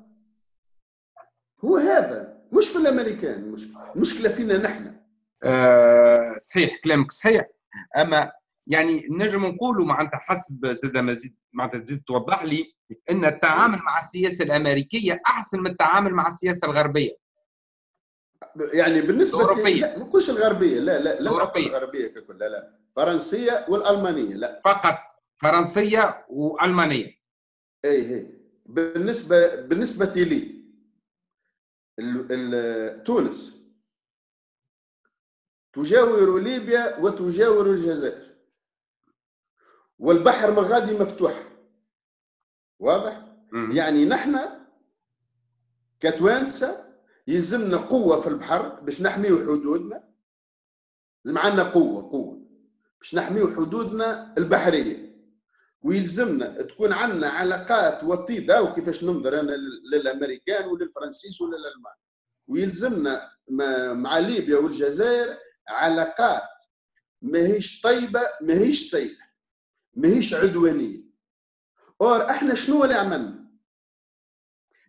هو هذا. مش في الأمريكان المشكلة المشكلة فينا نحن. آه صحيح كلامك صحيح. أما يعني نجم نقولوا معناتها حسب زاد مزيد معناتها تزيد توضح لي إن التعامل مع السياسة الأمريكية أحسن من التعامل مع السياسة الغربية. يعني بالنسبة الأوروبية. لا ما نقولش الغربية لا لا لا الأوروبية. الغربية ككل لا لا. فرنسية والألمانية لا. فقط فرنسية وألمانية. اي اي بالنسبة بالنسبة لي تونس. تجاور ليبيا وتجاور الجزائر. والبحر مغادي مفتوح. واضح؟ مم. يعني نحن كتوانسة يلزمنا قوة في البحر باش نحميو حدودنا. لازم عندنا قوة قوة. باش نحميو حدودنا البحرية. ويلزمنا تكون عندنا علاقات وطيدة وكيفاش ننظر أنا لل- للأمريكان وللفرنسيس وللألمان. ويلزمنا مع ليبيا والجزائر علاقات ماهيش طيبة ماهيش سيئه ماهيش عدوانية. أور إحنا شنو اللي عملنا؟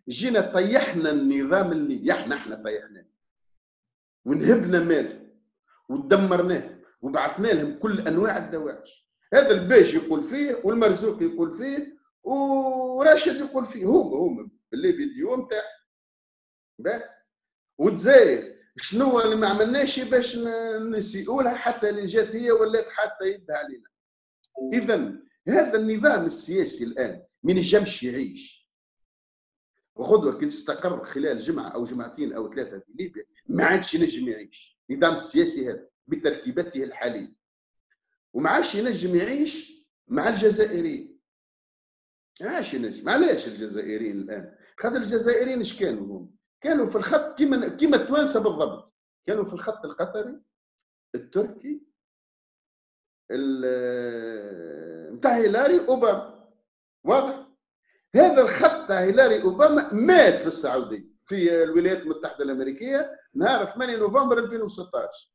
جينا طيحنا النظام اللي إحنا إحنا طيحناه ونهبنا ماله ودمرناه وبعثنا لهم كل أنواع الدواعش. هذا الباش يقول فيه والمرزوق يقول فيه وراشد يقول فيه هم هم اللي فيديو نتاع والجزائر شنو اللي ما عملناش باش نسيئولها حتى اللي جات هي ولات حتى يدها علينا. اذا هذا النظام السياسي الآن ما ينجمش يعيش. وخذوا كي استقر خلال جمعة أو جمعتين أو ثلاثة في ليبيا ما عادش ينجم يعيش. النظام السياسي هذا بتركيبته الحالية. وما عادش ينجم يعيش مع الجزائريين. ما عادش ينجم. علاش الجزائريين الآن؟ خاطر الجزائريين إيش كانوا هم كانوا في الخط كيما كيما التوانسة بالضبط. كانوا في الخط القطري التركي ال- نتاع هيلاري أوباما. واضح؟ هذا الخط تاع هيلاري أوباما مات في السعودية في الولايات المتحدة الأمريكية نهار 8 نوفمبر 2016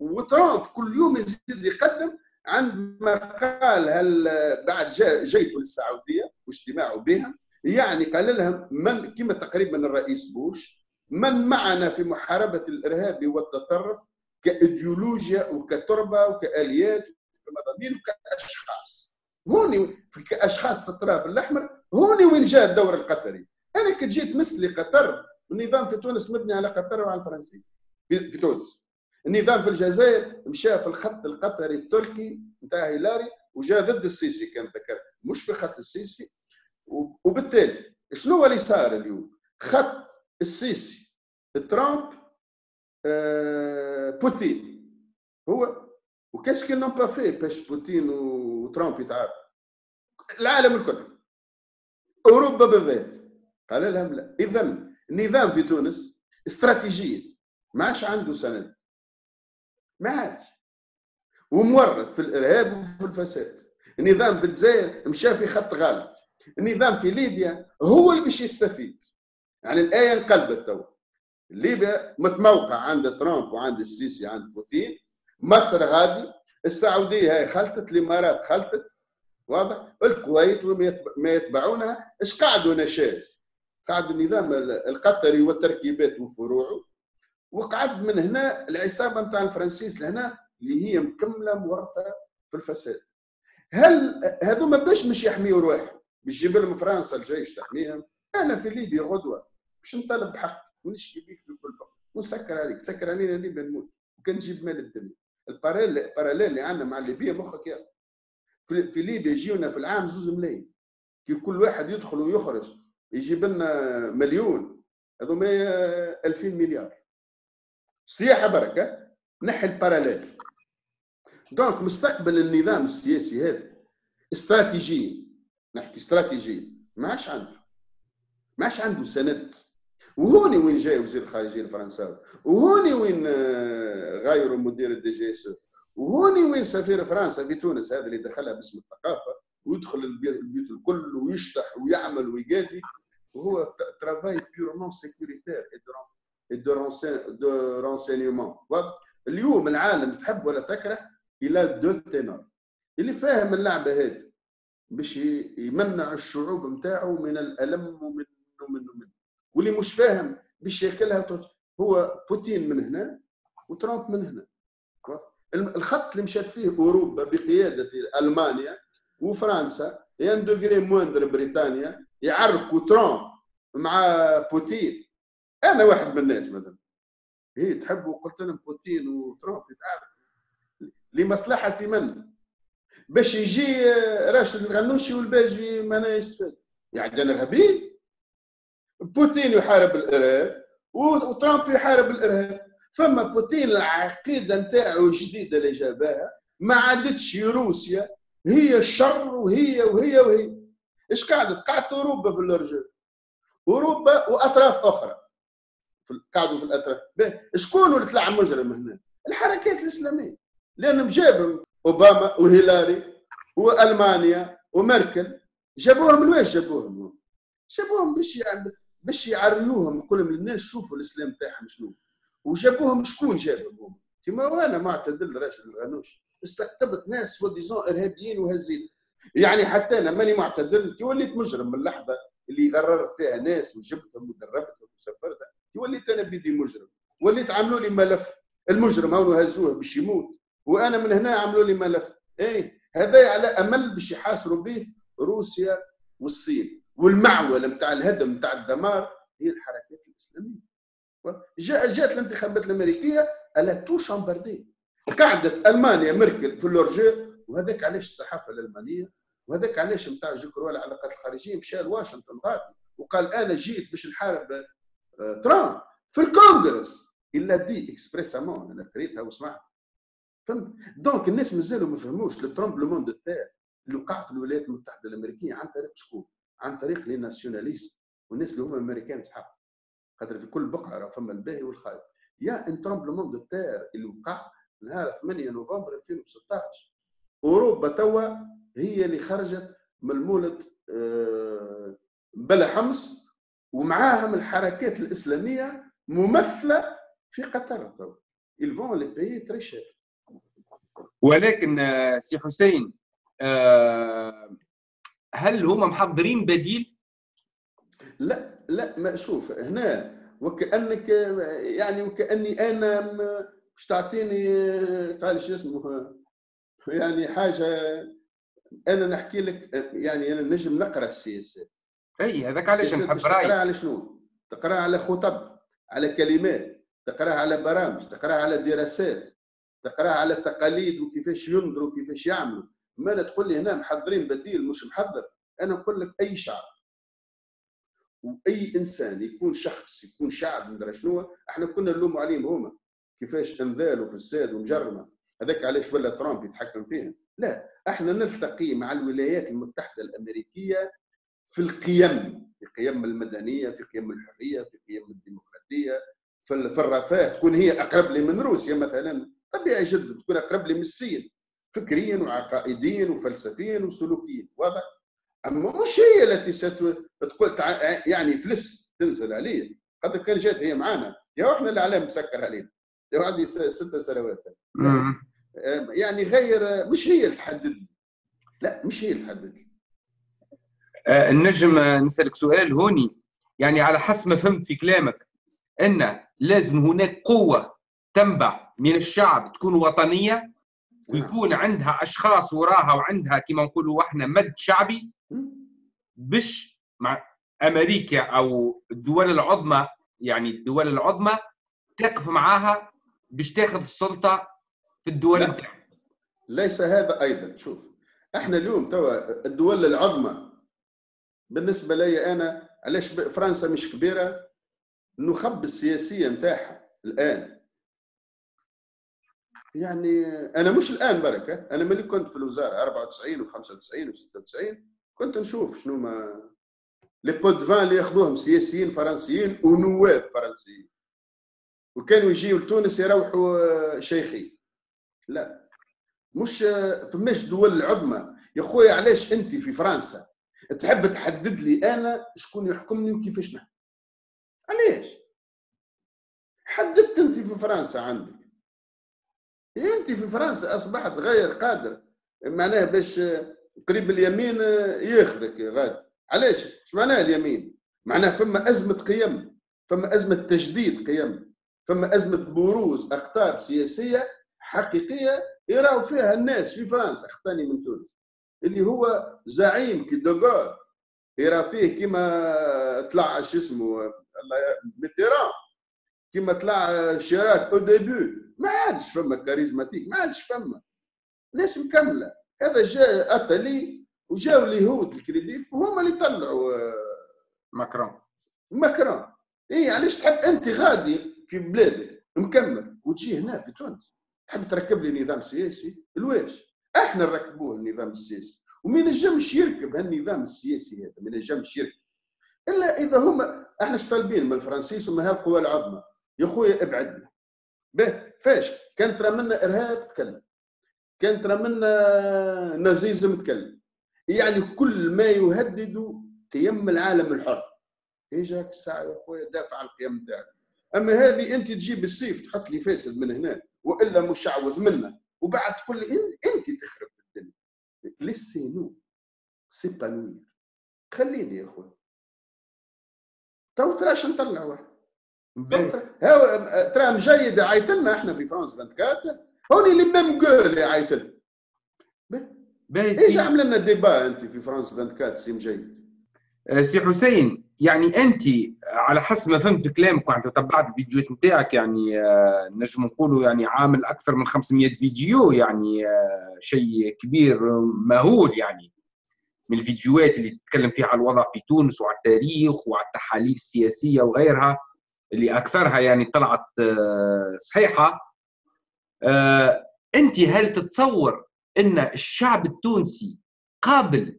وترامب كل يوم يزيد يقدم عندما قال هل بعد جيته للسعودية واجتماعه بها. يعني قال لهم من كما تقريبا الرئيس بوش من معنا في محاربة الارهاب والتطرف كإيديولوجيا وكتربة وكآليات وكمضامين وكأشخاص. هوني في كأشخاص التراب الأحمر هوني وين جاء الدور القطري. أنا كي جيت مثلي قطر النظام في تونس مبني على قطر وعلى الفرنسي في تونس. النظام في الجزائر مشى في الخط القطري التركي نتاع هيلاري وجاء ضد السيسي كان ذكر. مش في خط السيسي. وبالتالي شنو اللي صار اليوم؟ خط السيسي ترامب آه، بوتين. هو وكاش كي نون با في باش بوتين وترامب يتعارضوا العالم الكل. أوروبا بالذات. قال لهم لا. اذا النظام في تونس استراتيجيا. ما عادش عنده سند. ما عادش ومورط في الإرهاب وفي الفساد. النظام في الجزائر مشى في خط غلط. النظام في ليبيا هو اللي باش يستفيد. يعني الآية انقلبت تو ليبيا متموقع عند ترامب وعند السيسي عند بوتين. مصر غادي السعودية هاي خلطت. الإمارات خلطت. واضح؟ الكويت وما يتب- ما يتبعونها. إيش قعدوا نشاز؟ قعد النظام ال- القطري والتركيبات وفروعه. وقعد من هنا العصابة نتاع الفرنسيس لهنا اللي هي مكملة مورطة في الفساد. هل هذوما باش مش يحميوا رواحهم باش يجيب لهم فرنسا الجيش تحميهم؟ أنا في ليبيا غدوة باش نطالب بحق ونشكي بيك في كل بق ونسكر عليك. سكر علينا ليبيا نموت. وكان نجيب مال الدنيا. ال parallèle اللي عندنا مع ليبيا مخك يا في ليبيا يجيونا في العام زوز ملايين. كي كل واحد يدخل ويخرج يجيب لنا مليون. هذوما 2000 مليار. سياحة بركة نحي ال parallèle. donc مستقبل النظام السياسي هذا استراتيجيا نحكي استراتيجيا عادش عنده ما عادش عنده سند. وهوني وين جاي وزير الخارجية الفرنساوي؟ وهوني وين آه، غايروا مدير الدي جي اس؟ وهوني وين سفير فرنسا في تونس هذا اللي دخلها باسم الثقافة ويدخل البي- البيوت الكل ويشطح ويعمل ويقادي وهو ترافاي بيورمون سيكوريتير دو واضح اليوم العالم تحب ولا تكره إلى دو تينور اللي فاهم اللعبة هذه باش يمنع الشعوب نتاعو من الألم ومن ومن ومن. واللي مش فاهم باش ياكلها هو بوتين من هنا وترامب من هنا. الخط اللي مشات فيه أوروبا بقيادة ألمانيا وفرنسا يان دوغري موندر بريطانيا يعركوا ترامب مع بوتين. أنا واحد من الناس مثلا. هي تحبوا قلت لهم بوتين وترامب يتعارك لمصلحة من؟ باش يجي راشد الغنوشي والباجي ما يستفاد. يعني أنا غبي؟ بوتين يحارب الإرهاب وترامب يحارب الإرهاب. ثم بوتين العقيدة نتاعو الجديدة اللي جابها ما عادتش روسيا هي الشر وهي وهي وهي. إيش قعدت؟ قعدت أوروبا في الرجل أوروبا وأطراف أخرى. قعدوا في الاطراف شكون اللي طلع مجرم هنا؟ الحركات الإسلامية لانهم جابهم أوباما وهيلاري وألمانيا وميركل جابوهم لويش جابوهم؟ جابوهم باش يعني باش يعريوهم يقول لهم للناس شوفوا الإسلام تاعهم شنو وجابوهم شكون جابهم؟ تما وأنا معتدل راشد الغنوش استقطبت ناس سوا إرهابيين وهزيت يعني حتى أنا ماني معتدل كي وليت مجرم من اللحظة اللي غررت فيها ناس وجبتهم ودربتهم وسفرتها كي وليت أنا بيدي مجرم. وليت عملوا لي ملف. المجرم هون هزوه باش يموت. وأنا من هنا عملوا لي ملف. إيه هذا على أمل باش يحاصروا به روسيا والصين. والمعول نتاع الهدم نتاع الدمار هي الحركات الإسلامية. جاء جات الانتخابات الأمريكية elle a tout chamboulé قعدت ألمانيا ميركل في اللورجي وهذاك علاش الصحافة الألمانية وهذاك علاش نتاع جوكرو العلاقات الخارجية مشى لواشنطن غادي وقال أنا جيت باش نحارب ترامب في الكونغرس. إلا دي إكسبريسامون أنا قريتها وسمعت فهمت؟ دونك الناس مازالوا ما فهموش ترامب لو موند تاع اللي وقع في الولايات المتحدة الأمريكية عن طريق شكون؟ عن طريق لي ناسيوناليست والناس اللي هما أمريكان صحاب. خاطر في كل بقعة راه فما الباهي والخايب. يا إن ترومبلومون دو تير اللي وقع نهار 8 نوفمبر 2016 أوروبا توا هي اللي خرجت من المولد آه، بلا حمص ومعاهم الحركات الإسلامية ممثلة في قطر. توا الفون لي بيي تري شير ولكن آه، سي حسين آه، هل هم محضرين بديل؟ لا لا ما شوف هنا وكأنك يعني وكأني أنا مش تعطيني قال شو اسمه يعني حاجة أنا نحكي لك يعني أنا نجم نقرأ السياسة. إي هذاك علاش نحب تقرا على شنو؟ تقرا على خطب على كلمات تقرا على برامج تقرا على دراسات تقرا على تقاليد وكيفاش ينظروا وكيفاش يعملوا. ما تقول لي هنا محضرين بديل مش محضر. أنا نقول لك أي شعب وأي إنسان يكون شخص يكون شعب ندري شنو إحنا كنا نلوموا عليهم هما. كيفاش انذال وفساد ومجرمة. هذاك علاش ولا ترامب يتحكم فيهم؟ لا. إحنا نلتقي مع الولايات المتحدة الأمريكية في القيم في قيم المدنية في قيم الحرية في قيم الديمقراطية. في الرفاه تكون هي أقرب لي من روسيا مثلا طبيعي جدا تكون أقرب لي من الصين فكريا وعقائديا وفلسفيا وسلوكيا واضح؟ أما مش هي التي ستقول يعني فلس تنزل عليه قد كان جات هي معانا. يا إحنا الاعلام مسكر علينا. يا عندي ست سنوات. يعني غير مش هي اللي تحدد لي. لا مش هي اللي تحدد لي. آه، النجم نسألك سؤال هوني يعني على حسب ما فهمت في كلامك أن لازم هناك قوة تنبع من الشعب تكون وطنية نعم. ويكون عندها أشخاص وراها وعندها كما نقولوا إحنا مد شعبي باش مع أمريكا أو الدول العظمى يعني الدول العظمى تقف معاها باش تاخذ السلطة في الدول لا. ليس هذا أيضا شوف إحنا اليوم توا الدول العظمى بالنسبة لي أنا علاش فرنسا مش كبيرة؟ النخب السياسية نتاعها الآن. يعني أنا مش الآن بركة أنا ملي كنت في الوزارة 94 و95 و96 كنت نشوف شنو ما لي بود فان اللي ياخذوهم سياسيين فرنسيين ونواب فرنسيين. وكانوا يجيوا لتونس يروحوا شيخين لا. مش فماش دول العظمى. يا خويا علاش أنت في فرنسا؟ تحب تحدد لي أنا شكون يحكمني وكيفاش نحكم. علاش؟ حددت أنت في فرنسا عندك. أنت في فرنسا أصبحت غير قادر معناه باش قريب اليمين ياخذك غادي علاش؟ إيش معناها اليمين؟ معناها فما أزمة قيم فما أزمة تجديد قيم فما أزمة بروز أقطاب سياسية حقيقية يراو فيها الناس في فرنسا اختاني من تونس. اللي هو زعيم كي دوغول يرى فيه كما طلع شو اسمه الله ميتيران. كيما طلع شيراك أو ديبي ما عادش فما كاريزماتيك ما عادش فما. ناس مكملة. هذا جاء أتى وجاو اليهود الكريديف وهما اللي طلعوا ماكرون. ماكرون. اي علاش تحب أنت غادي في بلادك مكمل؟ وتجي هنا في تونس. تحب تركب لي نظام سياسي؟ الواش؟ إحنا نركبوه النظام السياسي. وما ينجمش يركب هالنظام السياسي هذا ما ينجمش يركب. إلا إذا هما إحنا طالبين من الفرنسيس وما القوى العظمى؟ يا خويا ابعدنا. به فاش؟ كان ترى منا إرهاب تكلم. كان ترى منا نازيزم تكلم. يعني كل ما يهدد قيم العالم الحر. اجاك الساعة يا خويا دافع عن القيم تاعك أما هذه أنت تجيب السيف تحط لي فاسد من هنا وإلا مشعوذ منا. وبعد تقول لي انت تخرب الدنيا. لسي نو. سي با خليني يا خويا تو ترى شو نطلع واحد؟ ترى مجيد عيط لنا إحنا في فرنسا 24 هوني اللي ميم جول عيط لنا إيش عمل لنا ديبا أنت في فرنسا 24 سي مجيد؟ أه، سي حسين. يعني أنت على حسب ما فهمت كلامك وانت تبعت الفيديوهات نتاعك يعني أه، نجم نقولوا يعني عامل أكثر من 500 فيديو يعني أه، شيء كبير مهول يعني من الفيديوهات اللي تتكلم فيها على الوضع في تونس وعلى التاريخ وعلى التحاليل السياسية وغيرها اللي أكثرها يعني طلعت آه، صحيحة. آه، أنت هل تتصور إن الشعب التونسي قابل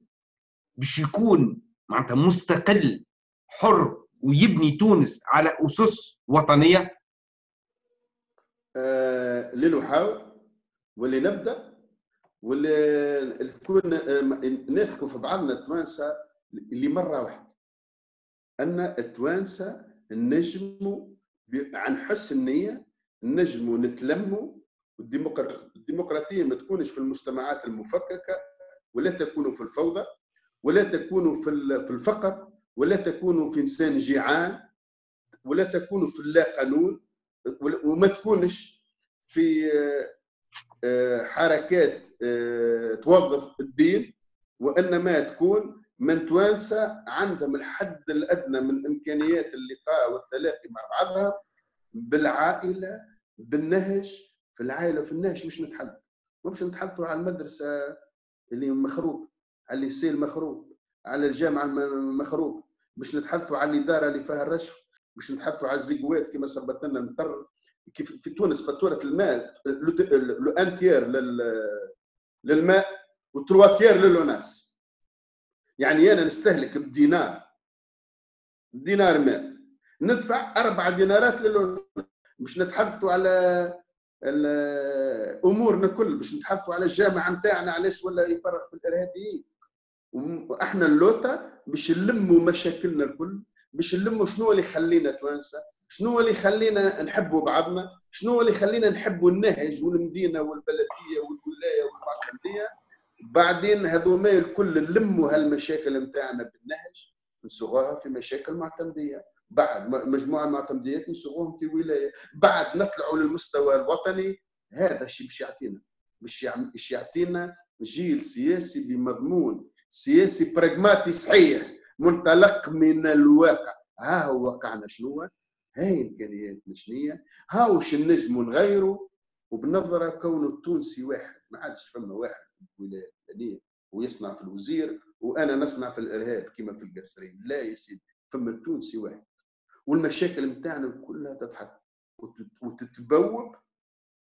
باش يكون معناتها مستقل حر ويبني تونس على أسس وطنية؟ آه لنحاول ولنبدأ واللي تكون آه، نثقوا في بعضنا التوانسة لمرة واحدة أن التوانسة نجموا عن حسن النية نجموا نتلموا الديمقراطية ما تكونش في المجتمعات المفككه ولا تكون في الفوضى ولا تكون في الفقر ولا تكون في إنسان جيعان ولا تكون في اللا قانون وما تكونش في آه، حركات آه، توظف الدين وإنما تكون من توانسة عندهم الحد الأدنى من إمكانيات اللقاء والتلاقي مع بعضها بالعائلة بالنهج في العائلة في النهج مش نتحدث. باش نتحدثوا على المدرسة اللي مخروب على ال lycée المخروب على الجامعة المخروب. باش نتحدثوا على الإدارة اللي فيها الرشوه باش نتحدثوا على الزيكوات كما سبت لنا المطر. كيف في تونس فاتورة الماء l'entière للماء و trois tiers للوناس يعني أنا نستهلك بدينار دينار ماء. ندفع أربع دينارات للون مش نتحدثوا على أمورنا كل. باش نتحدثوا على الجامعة نتاعنا علاش ولا يفرغ في الإرهابيين. وإحنا اللوطه باش نلموا مشاكلنا الكل باش نلموا شنو اللي يخلينا توانسة شنو اللي يخلينا نحبوا بعضنا شنو اللي يخلينا نحبوا النهج والمدينة والبلدية والولاية والمعتمديه بعدين هذوما الكل نلموا هالمشاكل نتاعنا بالنهج نصوغوها في مشاكل معتمدية. بعد مجموعة معتمديات نصوغوهم في ولاية. بعد نطلعوا للمستوى الوطني هذا الشيء باش يعطينا. باش يعطينا جيل سياسي بمضمون سياسي براغماتي صحيح منطلق من الواقع. ها هو واقعنا شنو هاي إمكانياتنا شنية ها وش نجموا نغيروا وبنظرة كون التونسي واحد ما عادش فما واحد الولايه الفلانيه ويصنع في الوزير وأنا نصنع في الإرهاب كما في القصرين. لا يا سيدي فما التونسي واحد. والمشاكل نتاعنا كلها تتحل وتتبوب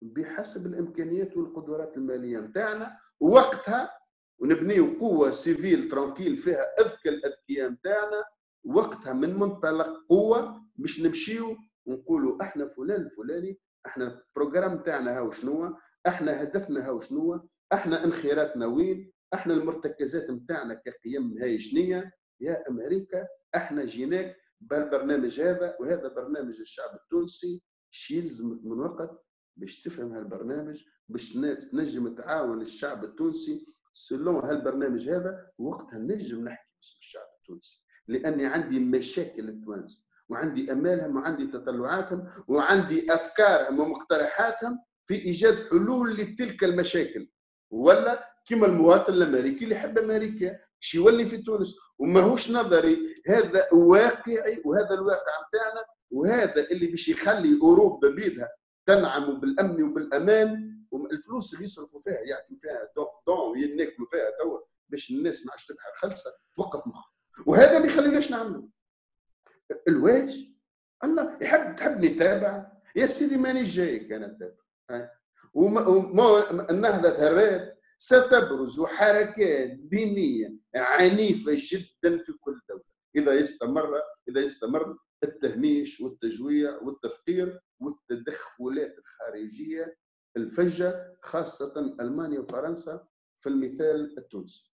بحسب الإمكانيات والقدرات المالية نتاعنا ووقتها ونبنيو قوة civile tranquille فيها أذكى الأذكياء نتاعنا وقتها من منطلق قوة مش نمشيو ونقولوا إحنا فلان الفلاني إحنا ال programme تاعنا هاو شنو؟ إحنا هدفنا هاو شنو؟ إحنا انخياراتنا وين؟ إحنا المرتكزات نتاعنا كقيم هاي شنية؟ يا أمريكا إحنا جيناك بالبرنامج هذا وهذا برنامج الشعب التونسي شي يلزمك من وقت باش تفهم هالبرنامج باش تنجم تعاون الشعب التونسي selon هالبرنامج هذا وقتها نجم نحكي باسم الشعب التونسي. لأني عندي مشاكل التوانسة وعندي أمالهم وعندي تطلعاتهم وعندي أفكارهم ومقترحاتهم في إيجاد حلول لتلك المشاكل. ولا كما المواطن الأمريكي اللي يحب أمريكا شي يولي في تونس. وماهوش نظري هذا واقعي وهذا الواقع نتاعنا وهذا اللي باش يخلي أوروبا بيدها تنعم بالأمن وبالأمان. الفلوس اللي يصرفوا فيها يعني فيها دون يناكلوا فيها توا باش الناس ما عادش تبحر خلصة توقف مخ. وهذا ما يخليناش نعملوا. الواج الله يحب تحبني تابع يا سيدي ماني جايك أنا تابع وما النهضة هرات. ستبرز حركات دينية عنيفة جدا في كل دولة. إذا يستمر إذا يستمر التهميش والتجويع والتفقير والتدخلات الخارجية الفجة خاصة ألمانيا وفرنسا في المثال التونسي.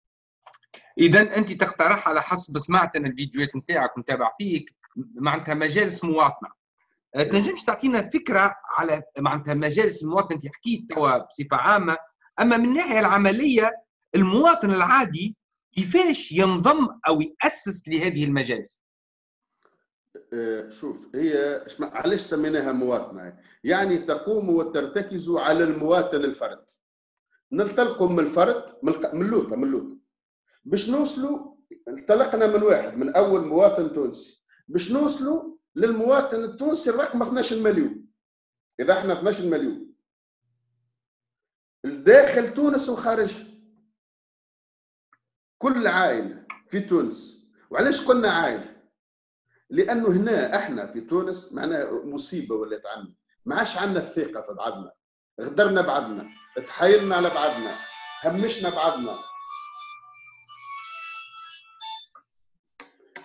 إذا أنت تقترح على حسب سمعت أنا الفيديوهات نتاعك ونتابع فيك معناتها مجالس مواطنه. أه، تنجمش تعطينا فكرة على معناتها مجالس المواطنه أنت حكيت توا بصفة عامة أما من الناحية العملية المواطن العادي كيفاش ينضم أو يأسس لهذه المجالس؟ أه، شوف هي علاش سميناها مواطنه؟ يعني تقوم وترتكز على المواطن الفرد. ننطلقوا من الفرد من لوطه من لوطه باش نوصلوا انطلقنا من واحد من أول مواطن تونسي باش نوصلوا للمواطن التونسي الرقم 12 مليون. إذا إحنا 12 مليون. داخل تونس وخارجها. كل عائلة في تونس. وعلاش قلنا عائلة؟ لأنه هنا إحنا في تونس معناها مصيبة ولات عندنا ما عادش عندنا الثقة في بعضنا. غدرنا بعضنا. تحايلنا على بعضنا. همشنا بعضنا.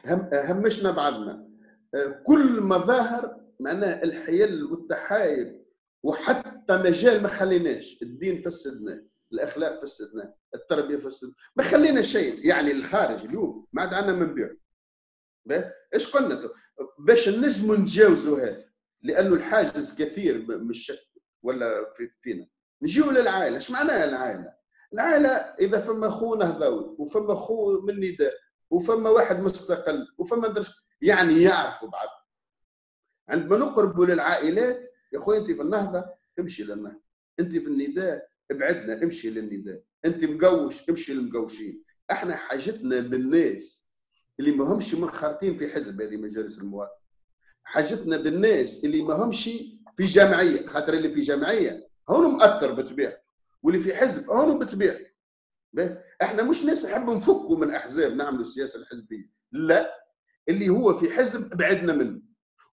هم همشنا بعضنا. كل مظاهر معناها الحيل والتحايل وحتى مجال ما خليناش. الدين فسدناه. الأخلاق فسدناه. التربية فسدناه. ما خلينا شيء يعني الخارج اليوم. ما عاد عندنا من بيع إيش قلنا باش نجموا نتجاوزوا هذا لأنه الحاجز كثير الشك ولا في فينا. نجيو للعائلة إيش معناها العائلة؟ العائلة إذا فما خو نهضوي وفما خو من نداء وفما واحد مستقل وفما درش يعني يعرفوا بعض. عندما نقرب للعائلات يا أخوي أنت في النهضة امشي للنهضة. أنت في النداء ابعدنا امشي للنداء. أنت مقوش امشي للمقوشين. إحنا حاجتنا بالناس. اللي ما همش منخرطين في حزب هذه مجالس المواطن حاجتنا بالناس اللي ما همش في جمعيه خاطر اللي في جمعيه هون مؤثر بطبيعته واللي في حزب هون بطبيعته. إحنا مش ناس نحب نفكوا من أحزاب نعملوا السياسة الحزبية. لا اللي هو في حزب أبعدنا منه.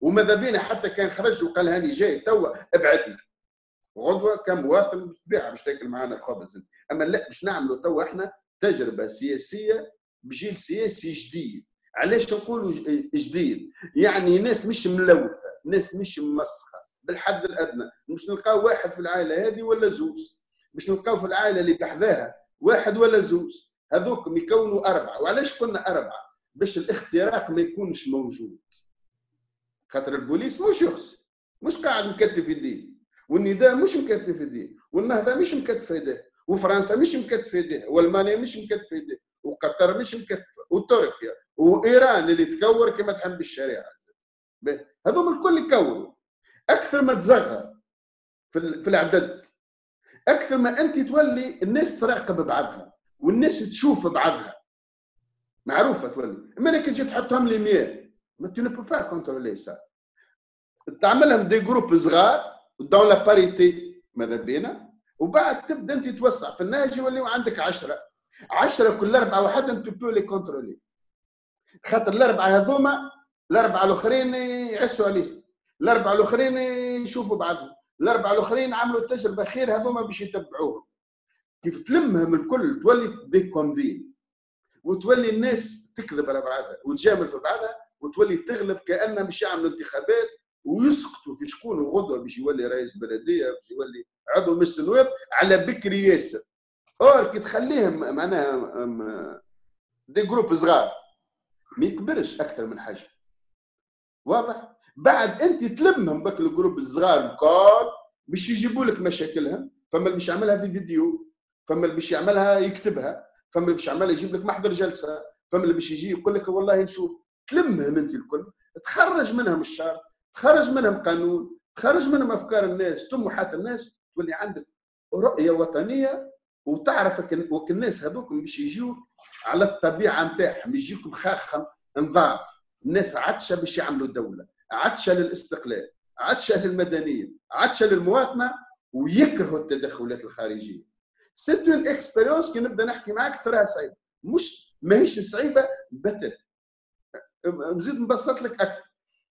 وماذا بينا حتى كان خرج وقال هاني جاي توا أبعدنا. غدوة كمواطن بالطبيعه باش تاكل معنا الخبز. أما لا باش نعملوا توا إحنا تجربة سياسية بجيل سياسي جديد. علاش نقولوا جديد؟ يعني ناس مش ملوثة ناس مش ممسخه بالحد الأدنى. مش نلقاو واحد في العائلة هذه ولا زوز. مش نلقاو في العائلة اللي بحذاها واحد ولا زوز. هذوك يكونوا أربعة. وعلاش قلنا أربعة؟ باش الاختراق ما يكونش موجود. خاطر البوليس مش يخص مش قاعد مكتف يديه والنداء مش مكتف يديه والنهضة مش مكتفه يديه. وفرنسا مش مكتفه يديه. والمانيا مش مكتفه يديه. وقطر مش مكتفه وتركيا. وإيران اللي تكور كما تحب الشريعه هذوم الكل يكوروا أكثر ما تزغر في في العدد. أكثر ما أنت تولي الناس تراقب بعضها. والناس تشوف بعضها. معروفة تولي. أما انك تجي تحطهم لي 100 ما تو نو با كونترولي سا تعملهم دي جروب صغار دون لا باريتي ماذا بينا؟ وبعد تبدأ أنت توسع. في النهج يوليو عندك 10 10 كل أربعة انت تو لي كونترولي خاطر الأربعة هذوما الأربعة الأخرين يعسوا عليه الأربعة الأخرين يشوفوا بعضهم. الأربعة الأخرين عملوا تجربة خير هذوما باش يتبعوهم. كيف تلمهم الكل تولي دي كومبين وتولي الناس تكذب على بعضها وتجامل في بعضها وتولي تغلب كانها باش يعملوا انتخابات ويسقطوا في شكون غدوة باش يولي رئيس بلدية باش يولي عضو مجلس النواب على بكري ياسر. or كي تخليهم معناها des groupes صغار. ما يكبرش أكثر من حجم. واضح؟ بعد أنت تلمهم بك ال groupes الصغار الكل باش يجيبوا لك مشاكلهم. فما اللي باش يعملها في فيديو فما اللي باش يعملها يكتبها فما اللي باش يعملها يجيب لك محضر جلسة فما اللي باش يجي يقول لك والله نشوف. تلمهم أنت الكل تخرج منهم الشر تخرج منهم قانون تخرج منهم أفكار الناس طموحات الناس تولي عندك رؤية وطنية وتعرف وك الناس هذوك باش يجيو على الطبيعة نتاعهم يجيكم خاخا نظاف. الناس عطشة باش يعملوا دوله عطشة للاستقلال عطشة للمدنية عطشة للمواطنة ويكرهوا التدخلات الخارجية. c'est une expérience كي نبدأ نحكي معاك تراها صعيبة. مش ماهيش صعيبة بتت. نزيد نبسط لك أكثر.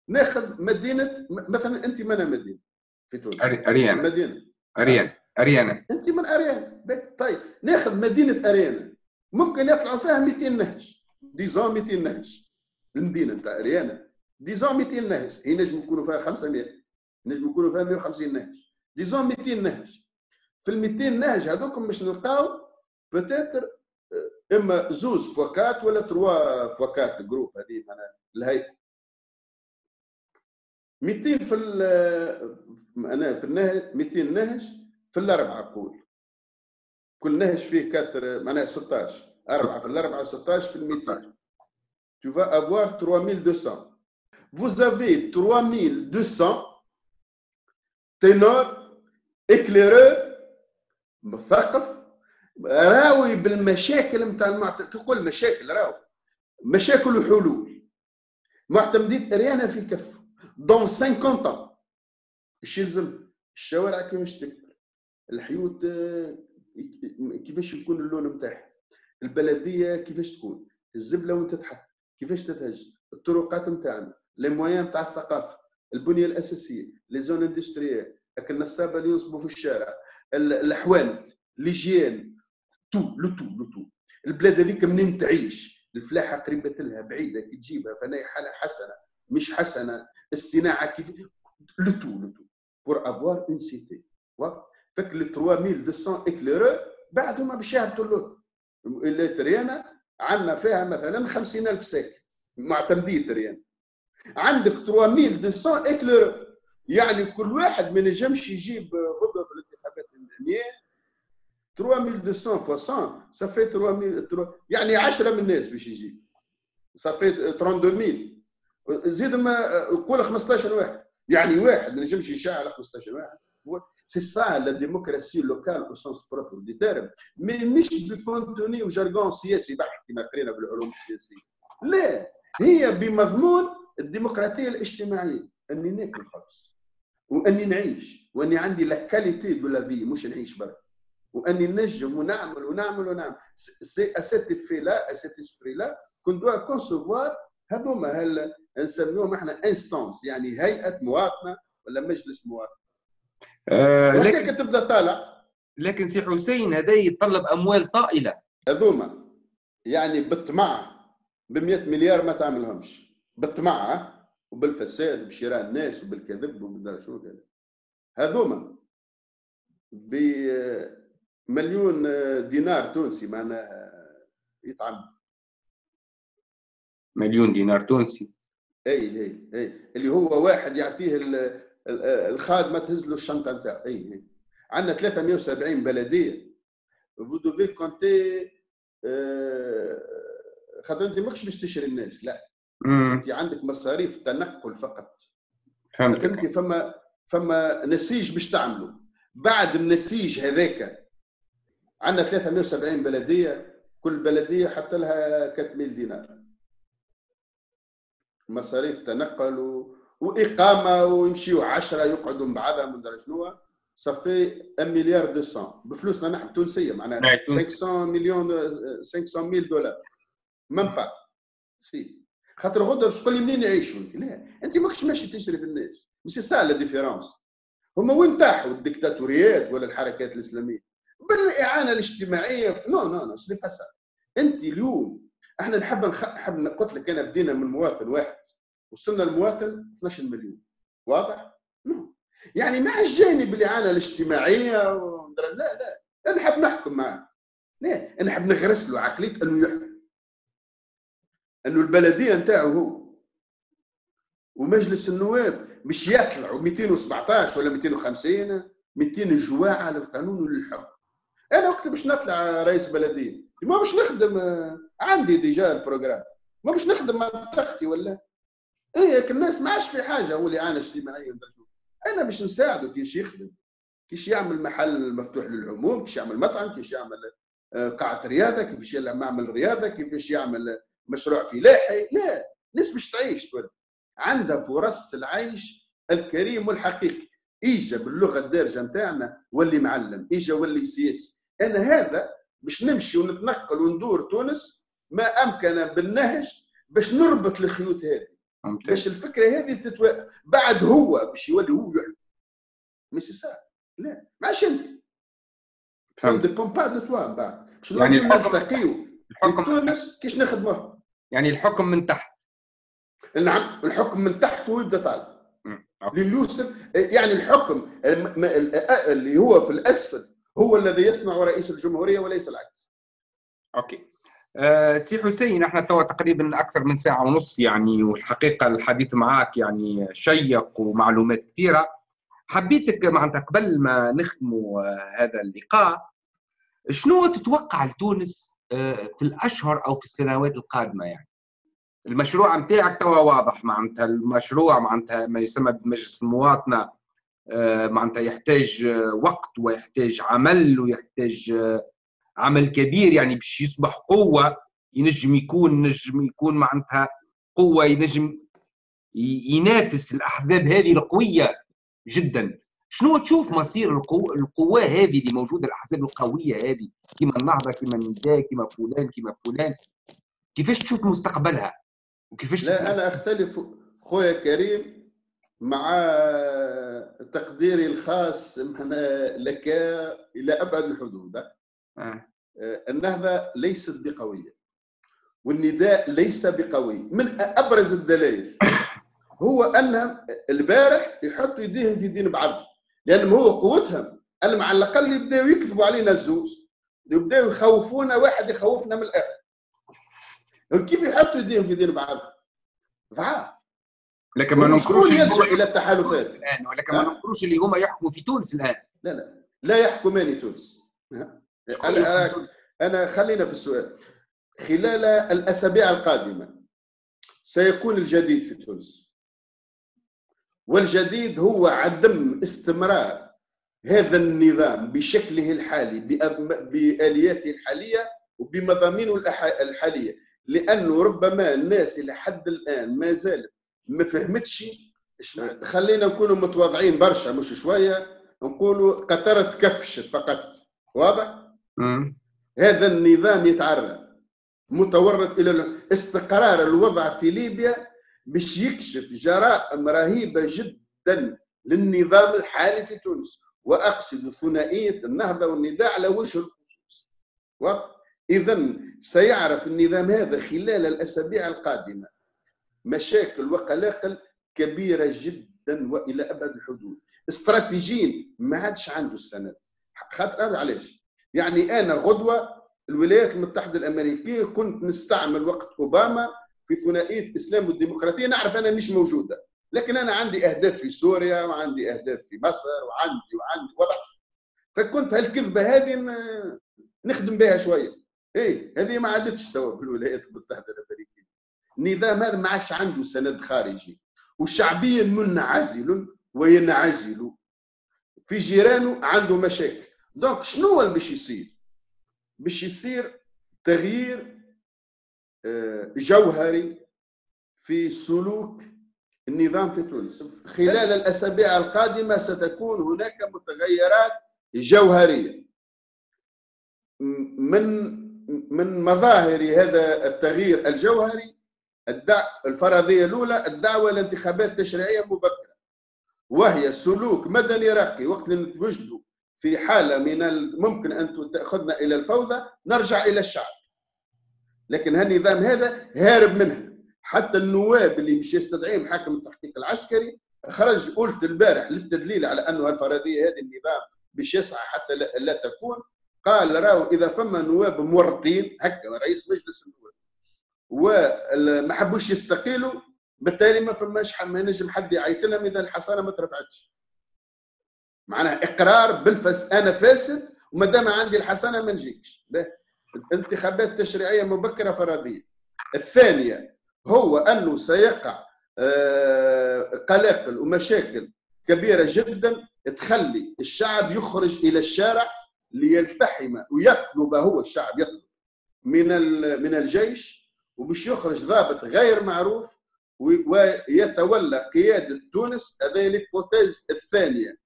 ناخذ مدينة مثلا أنت من مدينة في تونس. أريانا. مدينة. أريانا. أريانا. أنت من اريانا طيب ناخذ مدينة اريانا ممكن يطلعوا فيها 200 نهج. ديزون 200 نهج. المدينة نتاع اريانا ديزون 200 نهج. هي نجم يكونوا فيها 500 نجم يكونوا فيها 150 نهج. ديزون 200 نهج. في ال 200 نهج هذوك باش نلقاو بتاتر إما زوز فوكات ولا تروا فوكات جروب هذه معناها الهيئه 200 في أنا في النهج 200 نهج. في الأربعة نقول كل نهج فيه كاتر معناها 16 أربعة في الأربعة 16 في ال 200 tu vas avoir 3200 vous avez 3200 ténors éclaireurs مثقف راوي بالمشاكل نتاع المعت... تقول مشاكل راوي. مشاكل وحلول. معتمدية اريانا في كفه dans 50 ans. إيش يلزم الشوارع كيفاش تكبر الحيوت آه، كيفاش يكون اللون نتاعها البلدية كيفاش تكون الزبلة وين تتحط كيفاش تتهج الطرقات نتاعنا les moyens نتاع الثقافة البنية الأساسية les zones industrielles النصابه اللي ينصبوا في الشارع الأحوال l'hygiène tout le tout le tout. البلاد هذيك منين تعيش؟ الفلاحة قريبة لها بعيدة كي تجيبها فانا حاله حسنة مش حسنة الصناعة كيف le tout le tout. pour avoir une cité avec les 3200 éclaireurs بعدهم باش يهبطوا اللوط اللي تريانا عندنا فيها مثلا 50000 ساكن معتمدية تريانا عندك 3200 éclaireurs. يعني كل واحد ما نجمش يجيب غدوه في الانتخابات 100 3200 fois 100 صافي 3000 يعني 10 من الناس باش يجي. صافي 32000 زيد ما قول 15 واحد. يعني واحد ما نجمش يشعل 15 واحد. c'est ça la démocratie locale au sens propre du terme mais مش ب contenu و jargon سياسي بحت كما قرينا بالعلوم السياسيه لا هي بمضمون الديمقراطيه الاجتماعيه اني ناكل خبز واني نعيش واني عندي la qualité de la vie مش نعيش برك واني نجم ونعمل ونعمل ونعمل c'est cette vie-là cet esprit-là qu'on doit concevoir هذوما هل نسميهم إحنا instance يعني هيئه مواطنه ولا مجلس مواطنه آه لكن تبدأ طالع لكن سي حسين هذا يتطلب أموال طائلة. هذوما. يعني بالطمع ب 100 مليار ما تعملهمش. بالطمع وبالفساد بشراء الناس وبالكذب وبالدار شو كذا. هذوما. بمليون دينار تونسي معناها يطعم. مليون دينار تونسي. إي إي إي. اللي هو واحد يعطيه الخادمة تهز له الشنطة نتاعو اي اي عندنا 370 بلدية. vous devez compter خاطر أنت ماكش باش تشري الناس لا. أنت عندك مصاريف تنقل فقط. فهمت أنت فما فما نسيج باش تعملوا بعد النسيج هذاك عندنا 370 بلدية. كل بلدية حتى لها 400 دينار. مصاريف تنقل وإقامة ويمشيوا 10 يقعدوا مع بعضهم من شنو صافي 1 مليار 200 بفلوسنا نحن التونسيه معناها 500 مليون 500 mille دولار. même pas ça خاطر غدا باش تقول لي منين يعيشوا أنت؟ لا. أنت ماكش ماشي تشري في الناس. مش ça la différence. هما وين تاحوا الدكتاتوريات ولا الحركات الإسلامية؟ بالإعانة الاجتماعية. non non non ce n'est pas ça أنت اليوم إحنا نحب نحب قلت لك أنا بدينا من مواطن واحد. وصلنا المواطن 12 مليون. واضح؟ non يعني ما جاني بالإعانة الاجتماعية. لا لا. نحب نحكم معاه لا نحب نغرس له عقلية أنه يحكم. أنه البلدية نتاعو هو. ومجلس النواب مش يطلعوا 217 ولا 250 200 جواعة للقانون وللحكم أنا وقت باش نطلع رئيس بلدية. ما باش نخدم عندي déjà ال programme ما باش نخدم منطقتي ولا؟ إيه الناس ما عادش في حاجة. هو اعانه اجتماعيه أنا باش نساعده كيش يخدم كيش يعمل محل مفتوح للعموم كيش يعمل مطعم كيش يعمل آه، قاعة رياضة كيفاش يعمل رياضة كيفاش يعمل مشروع فلاحي. لا ناس باش تعيش عندها فرص العيش الكريم والحقيقي. اجا باللغة الدارجة نتاعنا واللي معلم اجا واللي سياسي. أنا هذا باش نمشي ونتنقل وندور تونس ما أمكن بالنهج باش نربط الخيوط هذه. باش الفكرة هذه تتو... بعد هو باش يولي هو يحكم مي سي سا. لا. ماش أنت. ça dépend pas de toi بعد باش يعني نلتقيو؟ في تونس كيش نخدموه يعني الحكم من تحت. نعم الحكم من تحت ويبدأ طالع لليوسف يعني الحكم اللي هو في الأسفل هو الذي يصنع رئيس الجمهورية وليس العكس. OK. أه سي حسين إحنا توا تقريبا أكثر من ساعة ونص يعني والحقيقة الحديث معك يعني شيق ومعلومات كثيرة. حبيتك معناتها قبل ما نختموا هذا اللقاء شنو تتوقع لتونس آه، في الأشهر أو في السنوات القادمة يعني؟ المشروع نتاعك توا واضح معناتها المشروع معناتها ما يسمى بمجلس المواطنة آه، معناتها يحتاج وقت ويحتاج عمل ويحتاج آه، عمل كبير يعني باش يصبح قوة ينجم يكون نجم يكون معناتها قوة ينجم ينافس الأحزاب هذه القوية جدا. شنو تشوف مصير القو... القوى هذه اللي موجودة الأحزاب القوية هذه؟ كما النهضة كما النداء كما فلان كما فلان. كيفاش تشوف مستقبلها؟ وكيفاش لا أنا أختلف خويا كريم مع تقديري الخاص لك إلى أبعد الحدود. النهضه ليست بقوية. والنداء ليس بقوي. من أبرز الدلائل هو انهم البارح يحطوا يديهم في دين بعض. لانهم هو قوتهم. انهم على الأقل يبدأوا يكذبوا علينا الزوز. يبدأوا يخوفونا واحد يخوفنا من الآخر. كيف يحطوا يديهم في دين بعض؟ ضعاف. لكن ما ننكروش يلجا إلى التحالفات. الآن ولكن ما ننكروش اللي هما يحكموا في تونس الآن. لا لا. لا يحكمان تونس. أنا انا خلينا في السؤال. خلال الأسابيع القادمة سيكون الجديد في تونس. والجديد هو عدم استمرار هذا النظام بشكله الحالي بآلياته الحالية وبمضامينه الحالية. لأنه ربما الناس إلى حد الآن ما زالت ما فهمتش خلينا نكونوا متواضعين برشا مش شوية نقولوا قطرة كفشت فقط. واضح؟ هذا النظام يتعرى متورط إلى استقرار الوضع في ليبيا باش يكشف جرائم رهيبة جدا للنظام الحالي في تونس وأقصد ثنائية النهضة والنداء على وجه الخصوص. اذا سيعرف النظام هذا خلال الأسابيع القادمة مشاكل وقلاقل كبيرة جدا وإلى أبعد الحدود. استراتيجيين ما عادش عنده السند. خاطر علاش؟ يعني أنا غدوة الولايات المتحدة الأمريكية كنت نستعمل وقت أوباما في ثنائية الاسلام والديمقراطية. نعرف أنا مش موجودة لكن أنا عندي أهداف في سوريا وعندي أهداف في مصر وعندي وعندي وضع فكنت هالكذبه هذه نخدم بها شوية. إيه هذه ما عادتش توا في الولايات المتحدة الأمريكية. النظام هذا ما عادش عنده سند خارجي. وشعبيا منعزل وينعزل. في جيرانه عنده مشاكل. دونك شنو اللي باش يصير؟ باش يصير تغيير آه، جوهري في سلوك النظام في تونس. خلال الأسابيع القادمة ستكون هناك متغيرات جوهرية. من من مظاهر هذا التغيير الجوهري الفرضية الأولى الدعوة لانتخابات تشريعية مبكرة وهي سلوك مدني راقي وقت نتوجدوا في حالة من ممكن أن تأخذنا إلى الفوضى نرجع إلى الشعب. لكن هالنظام هذا هارب منها. حتى النواب اللي مش يستدعيهم حاكم التحقيق العسكري خرج قلت البارح للتدليل على أنه الفرضية هذه النظام باش يسعى حتى لا تكون. قال راهو إذا فما نواب مورطين هكا رئيس مجلس النواب وما حبوش يستقيلوا بالتالي ما فماش ما نجم حد يعيط لهم إذا الحصانة ما ترفعتش. معناها إقرار بالفس أنا فاسد وما دام عندي الحصانه ما نجيكش. انتخابات تشريعيه مبكرة فرضية. الثانية هو أنه سيقع آه، قلاقل ومشاكل كبيرة جدا تخلي الشعب يخرج إلى الشارع ليلتحم ويطلب هو الشعب يطلب من من الجيش وباش يخرج ضابط غير معروف ويتولى قيادة تونس هذه الثانية.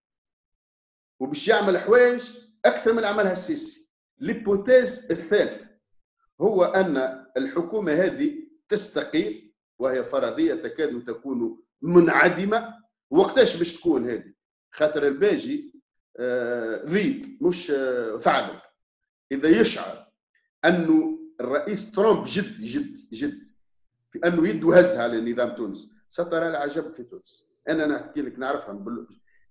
وباش يعمل حوايج أكثر من عملها السيسي. ال hypothèse الثالث هو أن الحكومة هذه تستقيل وهي فرضية تكاد تكون منعدمة. وقتاش باش تكون هذه؟ خاطر الباجي آه ذيب مش آه ثعلب. إذا يشعر أنه الرئيس ترامب جد جد جد في أنه يده هزها على نظام تونس سترى العجب في تونس. أنا نحكي لك نعرفها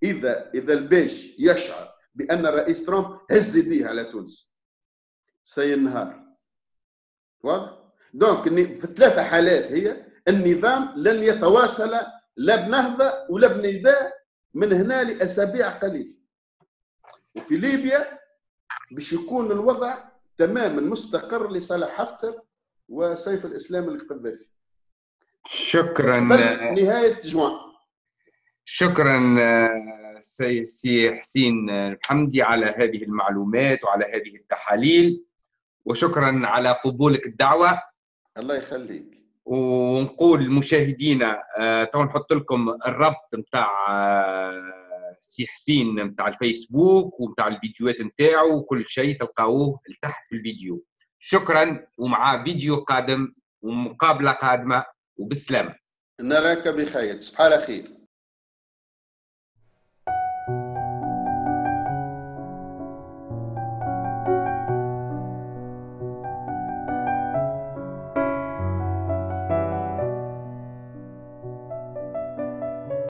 إذا إذا الباجي يشعر بأن الرئيس ترامب هز يديه على تونس. سينهار واضح؟ donc في ثلاثة حالات هي النظام لن يتواصل لا بنهضة ولا بنداء من هنا لأسابيع قليله وفي ليبيا باش يكون الوضع تماما مستقر لصالح حفتر وسيف الإسلام القذافي. شكرا. نهاية جوان. شكرا سي حسين المحمدي على هذه المعلومات وعلى هذه التحاليل وشكرا على قبولك الدعوة. الله يخليك. ونقول لمشاهدينا آه، تو نحط لكم الربط نتاع آه، سي حسين نتاع الفيسبوك ونتاع الفيديوهات نتاعو وكل شيء تلقاوه لتحت في الفيديو. شكرا ومع فيديو قادم ومقابلة قادمة وبسلامة. نراك بخير. صباح الخير